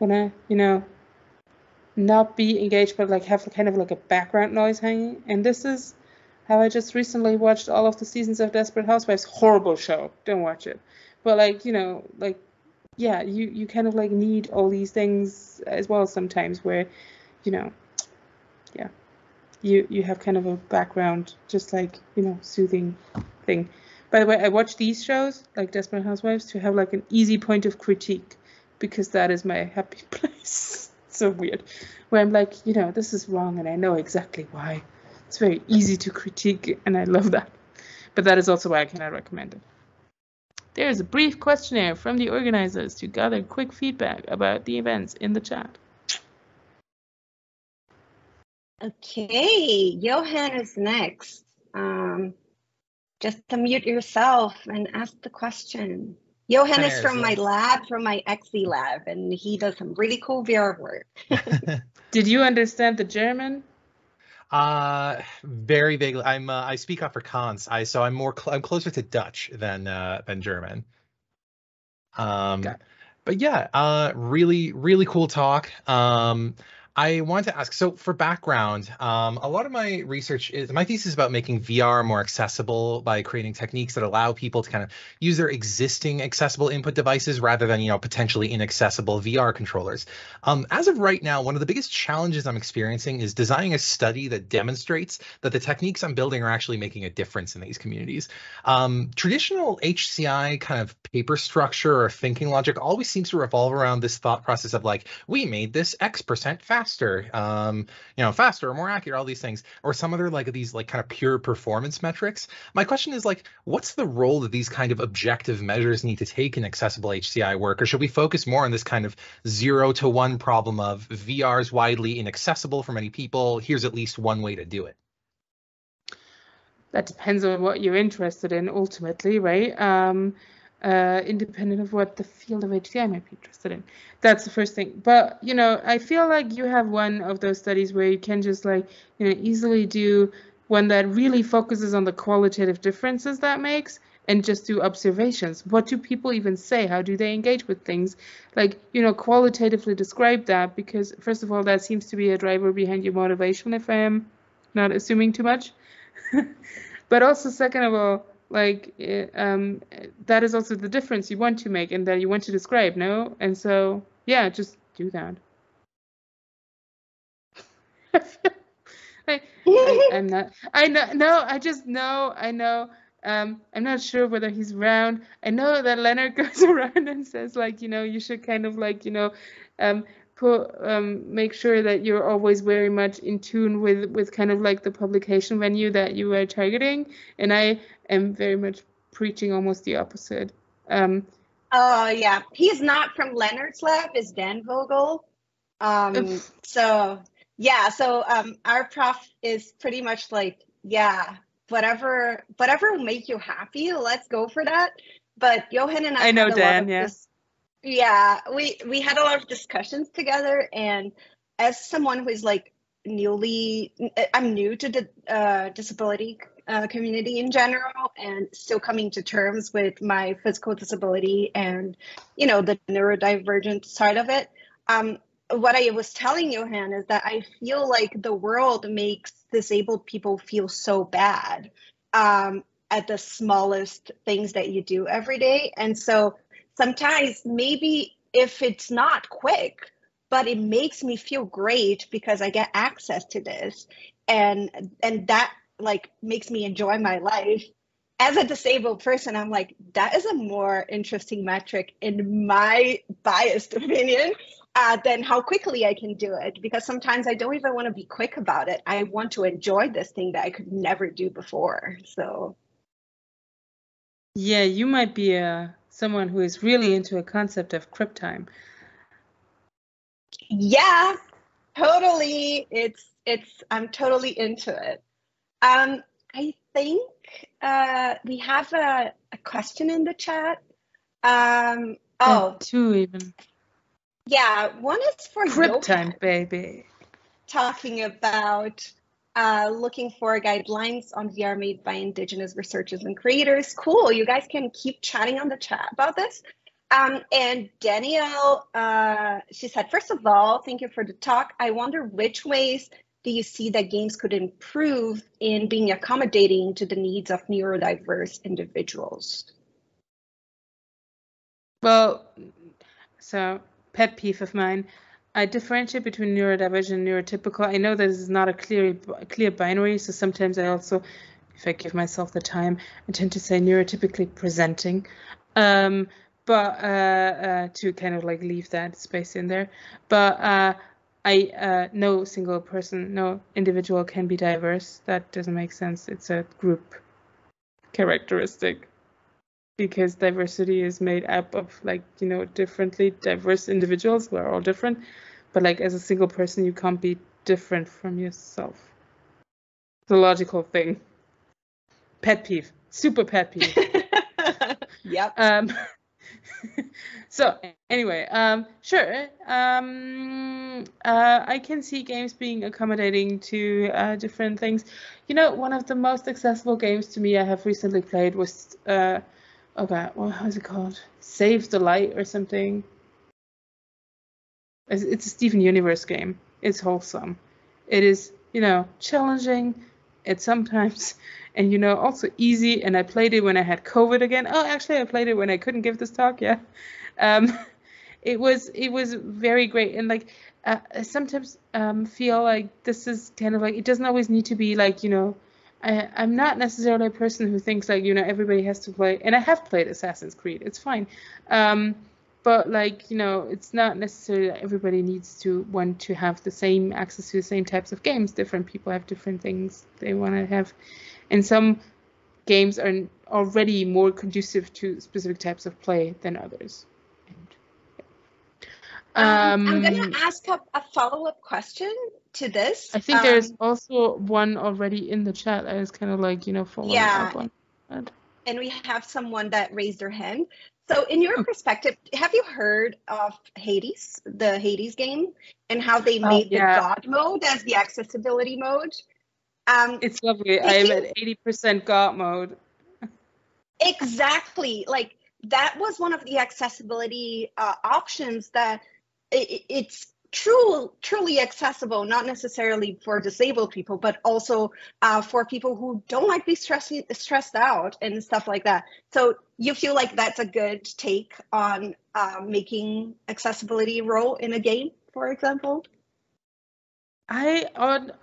wanna you know not be engaged but like have kind of like a background noise hanging. And this is how i just recently watched all of the seasons of desperate housewives. Horrible show. Don't watch it. But like you know like yeah you you kind of like need all these things as well sometimes where you know, yeah, you you have kind of a background, just like you know, soothing thing. By the way, I watch these shows like Desperate Housewives to have like an easy point of critique because that is my happy place. so weird, where I'm like, you know, this is wrong, and I know exactly why. It's very easy to critique, and I love that. But that is also why I cannot recommend it. There is a brief questionnaire from the organizers to gather quick feedback about the events in the chat. Okay, Johan is next. Um, just unmute yourself and ask the question. Johan is from my lab, from my XE lab, and he does some really cool VR work. Did you understand the German? Uh, very vaguely. I'm uh, I speak Afrikaans. I so I'm more cl- I'm closer to Dutch than uh, than German. Um, Got it. but yeah, uh, really really cool talk. Um, I want to ask. So for background, um, a lot of my research is my thesis is about making VR more accessible by creating techniques that allow people to kind of use their existing accessible input devices rather than you know potentially inaccessible VR controllers. Um, as of right now, one of the biggest challenges I'm experiencing is designing a study that demonstrates that the techniques I'm building are actually making a difference in these communities. Um, traditional HCI kind of paper structure or thinking logic always seems to revolve around this thought process of like, we made this X percent faster, um, you know, faster or more accurate, all these things, or some other like these like kind of pure performance metrics. My question is like, what's the role that these kind of objective measures need to take in accessible HCI work, or should we focus more on this kind of zero to one problem of VR is widely inaccessible for many people? Here's at least one way to do it. That depends on what you're interested in ultimately, right? Um, uh, independent of what the field of HCI might be interested in. That's the first thing. But you know, I feel like you have one of those studies where you can just like you know easily do one that really focuses on the qualitative differences that makes and just do observations. What do people even say? How do they engage with things? Like, you know, qualitatively describe that because first of all, that seems to be a driver behind your motivation if I am not assuming too much. but also second of all, like eh, um, that is also the difference you want to make and that you want to describe, no? And so yeah, just do that. I, I, I'm not. I know. No, I just know. I know. Um, I'm not sure whether he's round I know that Lennart goes around and says like, you know, you should kind of like, you know, um, put um, make sure that you're always very much in tune with with kind of like the publication venue that you are targeting. And I am very much preaching almost the opposite. Um, Oh yeah, he's not from Lennart's lab. Is Dan Vogel? Um, so yeah, so um, our prof is pretty much like yeah, whatever whatever will make you happy, let's go for that. But Johan and I, I know had a lot Dan, of yeah. we we had a lot of discussions together, and as someone who is like newly, I'm new to the uh, disability uh, community in general, and still coming to terms with my physical disability and you know the neurodivergent side of it. Um, what I was telling Johan is that I feel like the world makes disabled people feel so bad um, at the smallest things that you do every day. And so sometimes maybe if it's not quick, but it makes me feel great because I get access to this and and that like makes me enjoy my life. As a disabled person, I'm like, that is a more interesting metric in my biased opinion uh, than how quickly I can do it. Because sometimes I don't even want to be quick about it. I want to enjoy this thing that I could never do before. So Yeah, you might be uh, someone who is really into a concept of crip time. yeah, totally. It's it's I'm totally into it. Um, I think uh, we have a, a question in the chat. Um, oh, two even. yeah, one is for Johan. time, baby. talking about uh, looking for guidelines on VR made by Indigenous researchers and creators. Cool. You guys can keep chatting on the chat about this. Um, and Danielle, uh, she said, first of all, thank you for the talk. I wonder which ways do you see that games could improve in being accommodating to the needs of neurodiverse individuals? Well, so pet peeve of mine. I differentiate between neurodivergent and neurotypical. I know this is not a clear clear binary, so sometimes I also, if I give myself the time, I tend to say neurotypically presenting. Um, but uh, uh, to kind of like leave that space in there. But uh, I uh, no single person, no individual can be diverse. That doesn't make sense. It's a group characteristic because diversity is made up of like you know differently diverse individuals we're all different but like as a single person you can't be different from yourself. The logical thing. Pet peeve. Super pet peeve. Yep. um so anyway um sure. Um uh i can see games being accommodating to uh different things. You know one of the most accessible games to me i have recently played was uh oh god what how's it called? Save the light or something it's, it's a steven universe game. It's wholesome. It is you know challenging it's sometimes and you know also easy and i played it when i had covid again. Oh actually i played it when i couldn't give this talk yeah. Um it was it was very great and like uh, I sometimes um feel like this is kind of like it doesn't always need to be like you know I, I'm not necessarily a person who thinks like you know everybody has to play and I have played Assassin's Creed. It's fine. Um but like you know it's not necessarily that everybody needs to want to have the same access to the same types of games different people have different things they want to have and some games are already more conducive to specific types of play than others and, Um, I'm going um, to ask a, a follow up question to this. I think there's Um, also one already in the chat that is kind of like you know following Yeah. up on that. and we have someone that raised their hand. So, in your Oh. perspective, have you heard of Hades, the Hades game, and how they Oh, made yeah. the God mode as the accessibility mode? Um, It's lovely. I am Thinking- at 80% God mode. exactly, like that was one of the accessibility uh, options that it, it's true, truly accessible, not necessarily for disabled people, but also uh, for people who don't like be stressing, stressed out and stuff like that. So you feel like that's a good take on uh, making accessibility role in a game, for example? I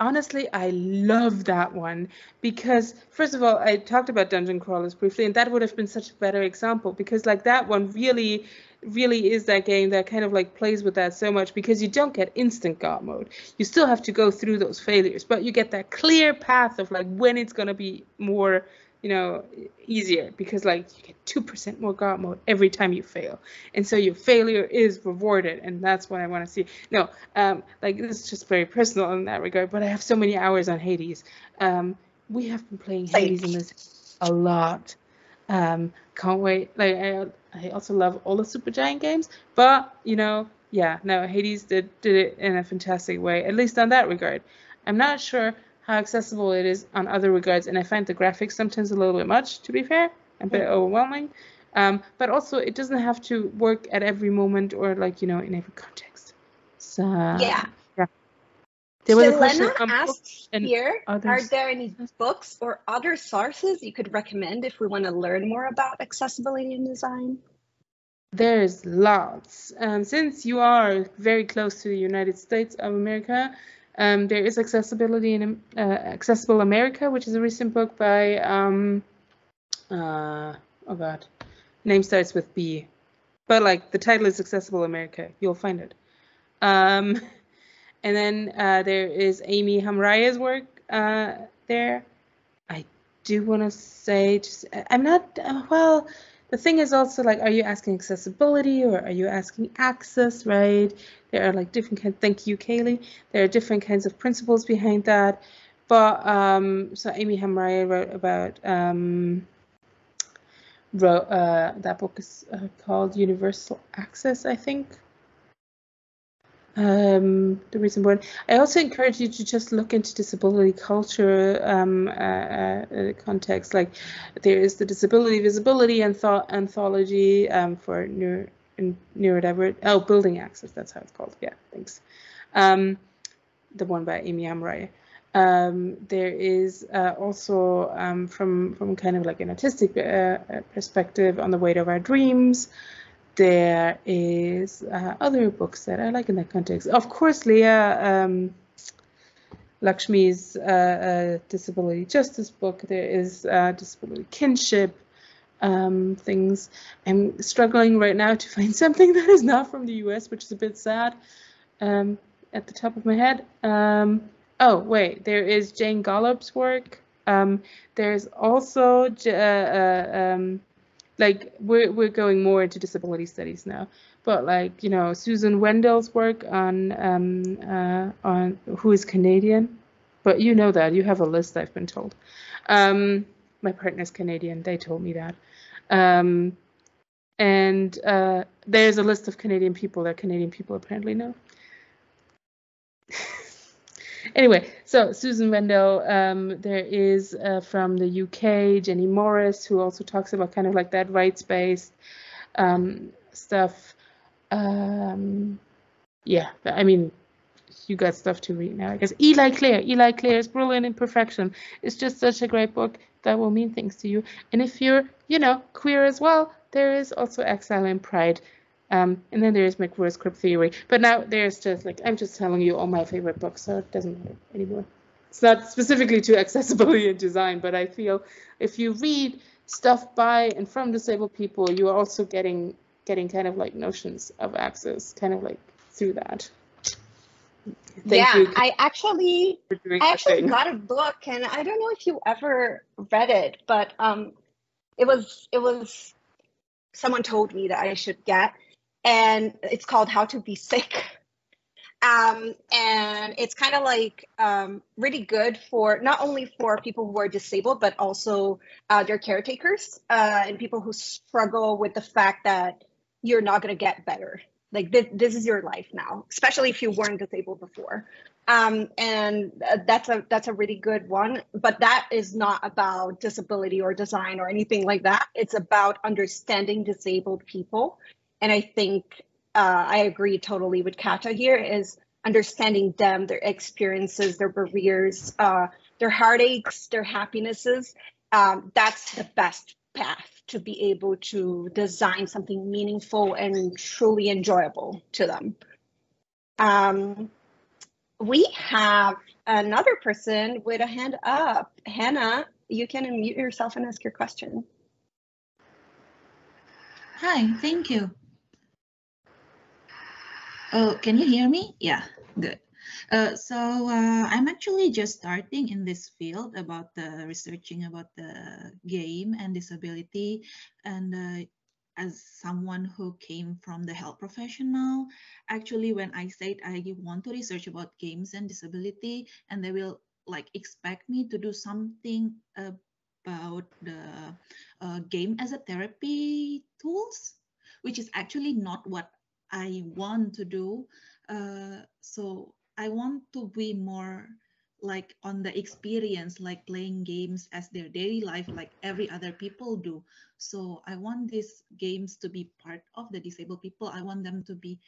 honestly I love that one because first of all I talked about dungeon crawlers briefly and that would have been such a better example because like that one really really is that game that kind of like plays with that so much because you don't get instant god mode. You still have to go through those failures but you get that clear path of like when it's going to be more you know easier because like you get 2% more god mode every time you fail. And so your failure is rewarded and that's what i want to see. No um like this is just very personal in that regard but i have so many hours on hades. Um we have been playing hades in this a lot. Um can't wait. Like i i also love all the Supergiant games but you know yeah no hades did did it in a fantastic way at least on that regard. I'm not sure how accessible it is on other regards. And I find the graphics sometimes a little bit much, to be fair, a bit overwhelming. Um, but also, it doesn't have to work at every moment or like you know in every context. So yeah. yeah. There was a question Selena on asked books and here, are there any books or other sources you could recommend if we want to learn more about accessibility in design? There's lots. Um, since you are very close to the United States of America, um, there is accessibility in uh, Accessible America, which is a recent book by um, uh, oh god, name starts with B, but like the title is Accessible America. You'll find it. Um, and then uh, there is Aimi Hamraie's work uh, there. I do want to say, just I'm not uh, well. The thing is also like, are you asking accessibility or are you asking access, right? There are like different kinds. Thank you, Kaylee. There are different kinds of principles behind that. But um, so Aimi Hamraie wrote about um, wrote uh, that book is uh, called Universal Access, I think. Um, the reason why I also encourage you to just look into disability culture um, uh, uh, context. Like there is the disability visibility anth- anthology um, for neuro, neurodivergent. Oh, building access. That's how it's called. Yeah, thanks. Um, the one by Aimi Hamraie. Um, there is uh, also um, from from kind of like an artistic uh, perspective on the weight of our dreams there is uh, other books that I like in that context. Of course, Leah um, Lakshmi's uh, uh, disability justice book. There is uh, disability kinship um, things. I'm struggling right now to find something that is not from the U.S., which is a bit sad. Um, at the top of my head. Um, oh wait, there is Jane Golub's work. Um, there's also uh, uh, um, like we're we're going more into disability studies now. But like you know susan wendell's work on um uh on who is canadian? But you know that. You have a list i've been told. Um my partner's canadian. They told me that. Um and uh there's a list of canadian people that canadian people apparently know anyway, so Susan Wendell, um, there is uh, from the UK, Jenny Morris, who also talks about kind of like that rights-based um, stuff. Um, yeah, I mean, you got stuff to read now. I guess Eli Clare, Eli Clare's Brilliant Imperfection is just such a great book that will mean things to you. And if you're, you know, queer as well, there is also Exile and Pride um, and then there's McRuer's Crip Theory. But now there's just like, I'm just telling you all my favorite books, so it doesn't matter anymore. It's not specifically to accessibility and design, but I feel if you read stuff by and from disabled people, you are also getting getting kind of like notions of access, kind of like through that. Thank yeah, you. I actually I actually got a book and I don't know if you ever read it, but um it was it was someone told me that I should get and it's called How to Be Sick. Um, and it's kind of like um, really good for not only for people who are disabled, but also uh, their caretakers uh, and people who struggle with the fact that you're not going to get better. Like this, this is your life now, especially if you weren't disabled before. Um, and uh, that's a that's a really good one. But that is not about disability or design or anything like that. It's about understanding disabled people and I think uh, I agree totally with Katta here is understanding them, their experiences, their barriers, uh, their heartaches, their happinesses. Um, that's the best path to be able to design something meaningful and truly enjoyable to them. Um, we have another person with a hand up. Hannah, you can unmute yourself and ask your question. Hi, thank you. Oh, can you hear me? Yeah, good. Uh, so uh, I'm actually just starting in this field about the researching about the game and disability. And uh, as someone who came from the health professional, actually when I said I want to research about games and disability, and they will like expect me to do something about the uh, game as a therapy tools, which is actually not what I want to do. Uh, so I want to be more like on the experience, like playing games as their daily life, like every other people do. So I want these games to be part of the disabled people. I want them to be,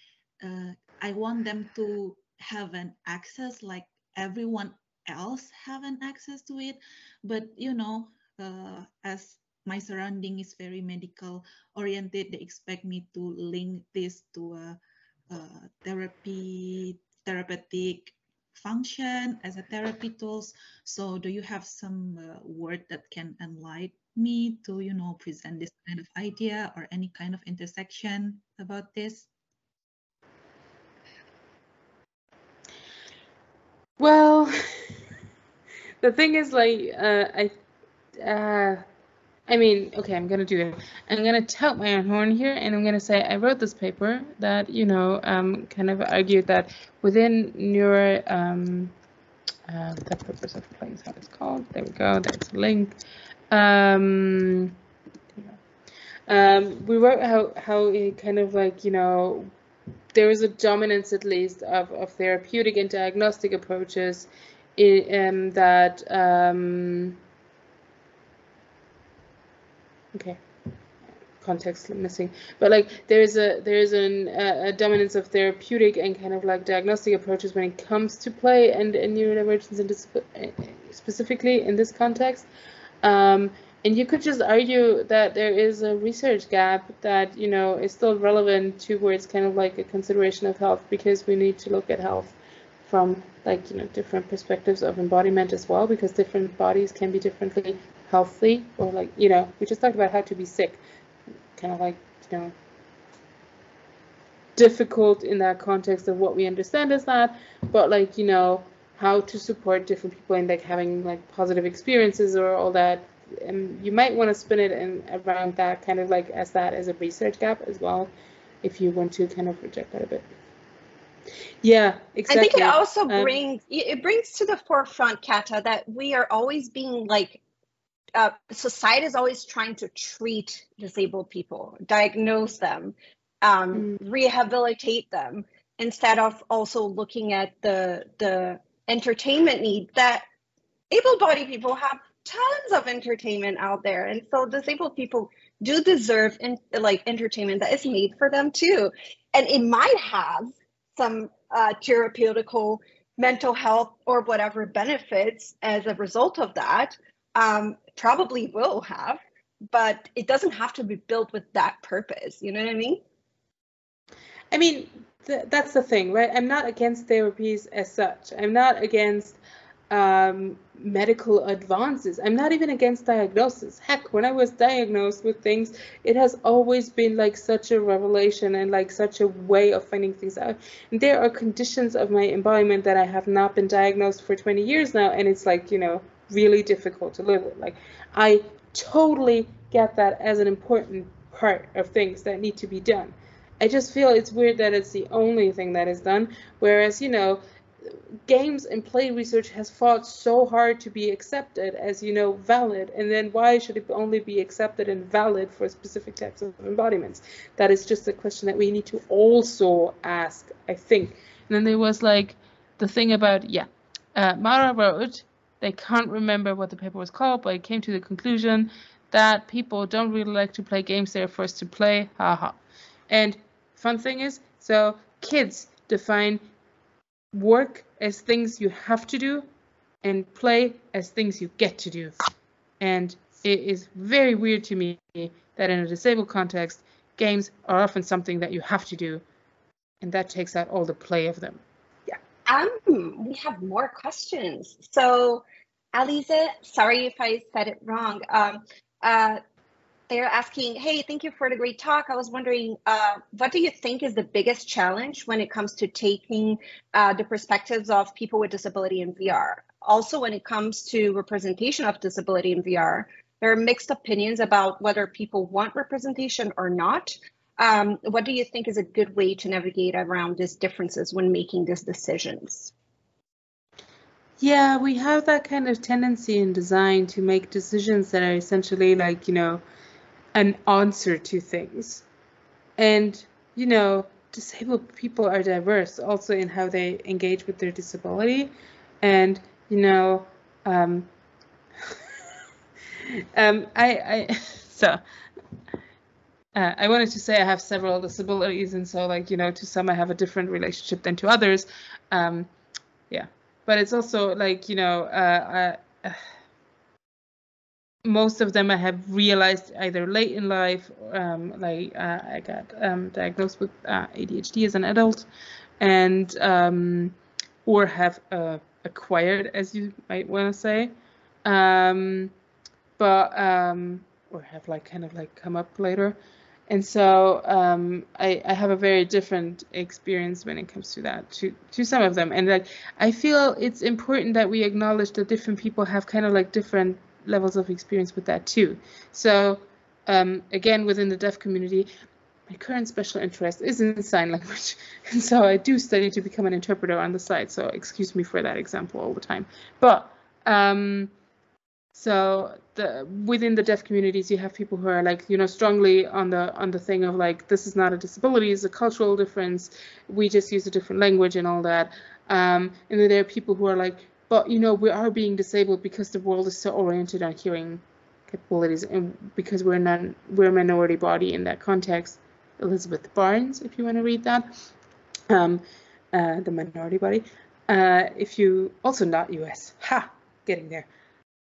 uh, I want them to have an access like everyone else have an access to it. But you know, uh, as my surrounding is very medical oriented, they expect me to link this to a, a therapy, therapeutic function as a therapy tools. So do you have some uh, word that can enlighten me to, you know, present this kind of idea or any kind of intersection about this? Well, the thing is, like, uh, I, uh, I mean, okay, I'm gonna do it. I'm gonna tout my own horn here, and I'm gonna say I wrote this paper that you know um, kind of argued that within neuro um, uh, the purpose of playing is how it's called. There we go. There's a link. Um, um, we wrote how how it kind of like you know there is a dominance at least of, of therapeutic and diagnostic approaches in, um, that um, okay. Context missing. But like there is a there is an, a, dominance of therapeutic and kind of like diagnostic approaches when it comes to play and, and neurodivergence and specifically in this context. Um, and you could just argue that there is a research gap that you know is still relevant towards kind of like a consideration of health because we need to look at health from like you know different perspectives of embodiment as well because different bodies can be differently healthy or like you know we just talked about how to be sick. Kind of like you know difficult in that context of what we understand as that but like you know how to support different people in like having like positive experiences or all that. And you might want to spin it in around that kind of like as that as a research gap as well if you want to kind of reject that a bit. Yeah exactly i think it also um, brings it brings to the forefront Katta that we are always being like uh, society is always trying to treat disabled people, diagnose them, um, mm. rehabilitate them, instead of also looking at the the entertainment need that able-bodied people have tons of entertainment out there, and so disabled people do deserve in, like entertainment that is made for them too, and it might have some uh, therapeutical mental health or whatever benefits as a result of that um, probably will have, but it doesn't have to be built with that purpose. You know what I mean? I mean, th- that's the thing, right? I'm not against therapies as such. I'm not against um, medical advances. I'm not even against diagnosis. Heck, when I was diagnosed with things, it has always been like such a revelation and like such a way of finding things out. And there are conditions of my embodiment that I have not been diagnosed for 20 years now, and it's like, you know, really difficult to live with. Like, I totally get that as an important part of things that need to be done. I just feel it's weird that it's the only thing that is done, whereas, you know, games and play research has fought so hard to be accepted as you know valid and then why should it only be accepted and valid for specific types of embodiments that is just a question that we need to also ask i think and then there was like the thing about yeah uh, mara wrote they can't remember what the paper was called, but it came to the conclusion that people don't really like to play games they're forced to play. Haha. And fun thing is, so kids define work as things you have to do and play as things you get to do. And it is very weird to me that in a disabled context, games are often something that you have to do, and that takes out all the play of them. Um, we have more questions. So, Aliza, sorry if I said it wrong. Um, uh, they're asking, hey, thank you for the great talk. I was wondering, uh, what do you think is the biggest challenge when it comes to taking uh, the perspectives of people with disability in VR? Also, when it comes to representation of disability in VR, there are mixed opinions about whether people want representation or not. Um, what do you think is a good way to navigate around these differences when making these decisions? Yeah, we have that kind of tendency in design to make decisions that are essentially like, you know, an answer to things. And, you know, disabled people are diverse also in how they engage with their disability. And, you know, um, um, I, I, so uh, I wanted to say I have several disabilities, and so like you know, to some I have a different relationship than to others. Um, yeah, but it's also like you know, uh, uh, most of them I have realized either late in life, um, like uh, I got um, diagnosed with uh, ADHD as an adult, and um, or have uh, acquired, as you might want to say, um, but um, or have like kind of like come up later and so um, I, I, have a very different experience when it comes to that to to some of them. And like i feel it's important that we acknowledge that different people have kind of like different levels of experience with that too. So um, again within the deaf community my current special interest is in sign language. And so i do study to become an interpreter on the side. So excuse me for that example all the time. But um, so the within the deaf communities you have people who are like you know strongly on the on the thing of like this is not a disability it's a cultural difference we just use a different language and all that. Um, and then there are people who are like but you know we are being disabled because the world is so oriented on hearing capabilities and because we're not we're a minority body in that context. Elizabeth barnes if you want to read that. Um, uh, the minority body. Uh, if you also not us ha! Getting there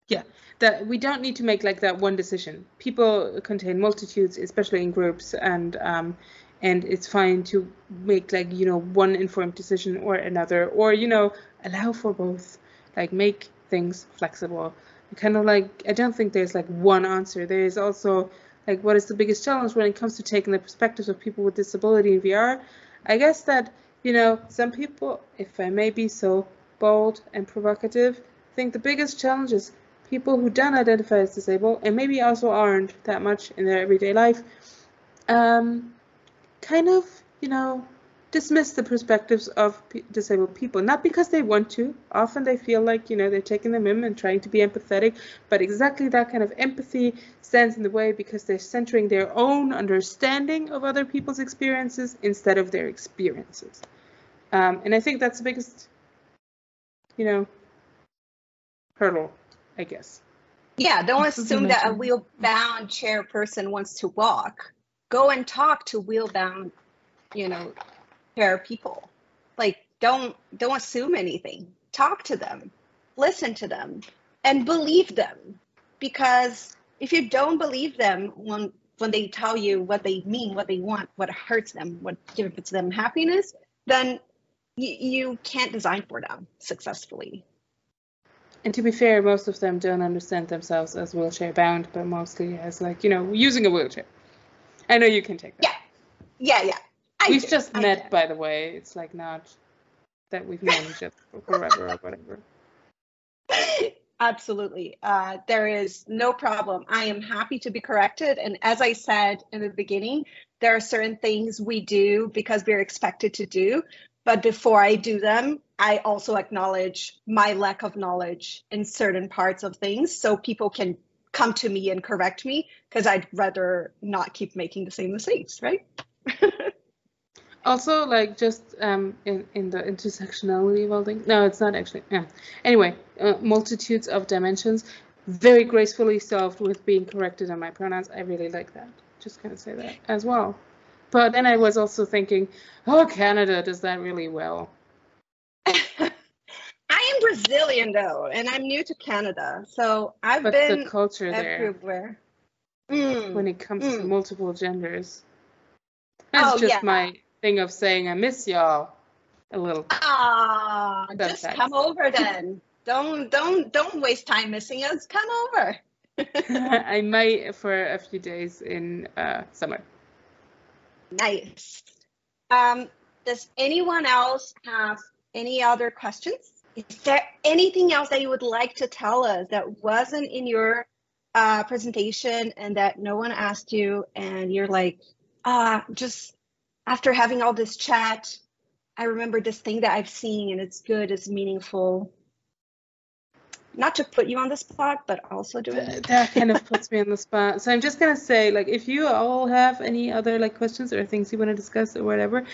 yeah, that we don't need to make like that one decision. People contain multitudes, especially in groups, and um, and it's fine to make like you know one informed decision or another, or you know allow for both. Like make things flexible. Kind of like I don't think there's like one answer. There is also like what is the biggest challenge when it comes to taking the perspectives of people with disability in VR. I guess that you know some people, if I may be so bold and provocative, think the biggest challenge is people who don't identify as disabled and maybe also aren't that much in their everyday life um, kind of, you know, dismiss the perspectives of disabled people. Not because they want to. Often they feel like, you know, they're taking them in and trying to be empathetic, but exactly that kind of empathy stands in the way because they're centering their own understanding of other people's experiences instead of their experiences. Um, and I think that's the biggest, you know, hurdle I guess. Yeah, don't assume that a wheel-bound chair person wants to walk. Go and talk to wheel-bound, you know, chair people. Like, don't don't assume anything. Talk to them, listen to them, and believe them. Because if you don't believe them when when they tell you what they mean, what they want, what hurts them, what gives them happiness, then you, you can't design for them successfully. And to be fair, most of them don't understand themselves as wheelchair bound, but mostly as like, you know, using a wheelchair. I know you can take that. Yeah. Yeah, yeah. I we've do. just I met, do. by the way. It's like not that we've known each other forever or whatever. Absolutely. Uh, there is no problem. I am happy to be corrected. And as I said in the beginning, there are certain things we do because we're expected to do. But before I do them, I also acknowledge my lack of knowledge in certain parts of things so people can come to me and correct me because I'd rather not keep making the same mistakes, right? also, like just um, in, in the intersectionality welding, no, it's not actually. Yeah. Anyway, uh, multitudes of dimensions, very gracefully solved with being corrected on my pronouns. I really like that. Just gonna say that as well. But then I was also thinking, oh, Canada does that really well. Brazilian though, and I'm new to Canada, so I've but been the culture everywhere. there mm, when it comes mm. to multiple genders. That's oh, just yeah. my thing of saying I miss y'all. a little. Ah, just come over then. Don't don't don't waste time missing us. Come over. I might for a few days in uh, summer. Nice. Um, does anyone else have any other questions? Is there anything else that you would like to tell us that wasn't in your uh, presentation and that no one asked you, and you're like, ah, just after having all this chat, I remember this thing that I've seen and it's good, it's meaningful. Not to put you on the spot, but also Th- it. that kind of puts me on the spot. So I'm just gonna say, like, if you all have any other like questions or things you want to discuss or whatever,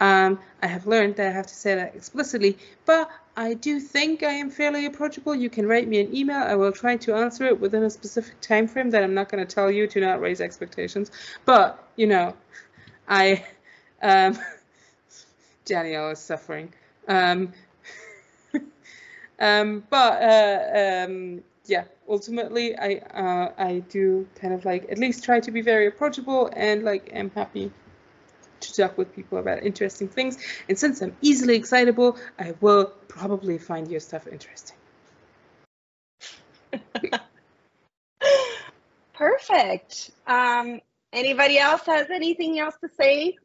um, I have learned that I have to say that explicitly. But I do think I am fairly approachable. You can write me an email. I will try to answer it within a specific time frame that I'm not gonna tell you to not raise expectations. But you know, I, um, Danielle is suffering. Um, um, but uh, um, yeah, ultimately, I uh, I do kind of like at least try to be very approachable and like am happy to talk with people about interesting things. And since I'm easily excitable, I will probably find your stuff interesting. Perfect. Um, anybody else has anything else to say?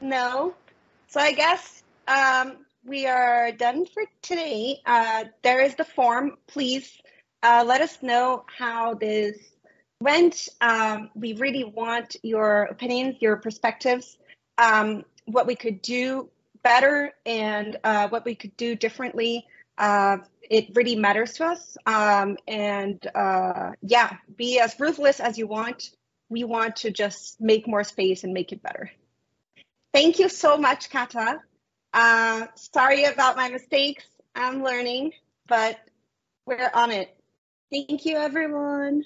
No. So I guess um, we are done for today. Uh, there is the form. Please uh, let us know how this went. Um, we really want your opinions, your perspectives, um, what we could do better, and uh, what we could do differently. Uh, it really matters to us. Um, and uh, yeah, be as ruthless as you want. We want to just make more space and make it better. Thank you so much, Katta. Uh, sorry about my mistakes. I'm learning, but we're on it. Thank you, everyone.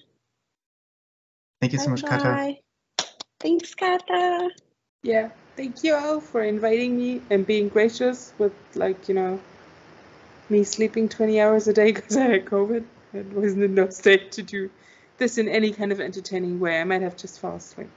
Thank you so much, Katta. Bye-bye. Thanks, Katta. Yeah, thank you all for inviting me and being gracious with like you know me sleeping 20 hours a day because I had COVID. I wasn't in no state to do this in any kind of entertaining way. I might have just fall asleep.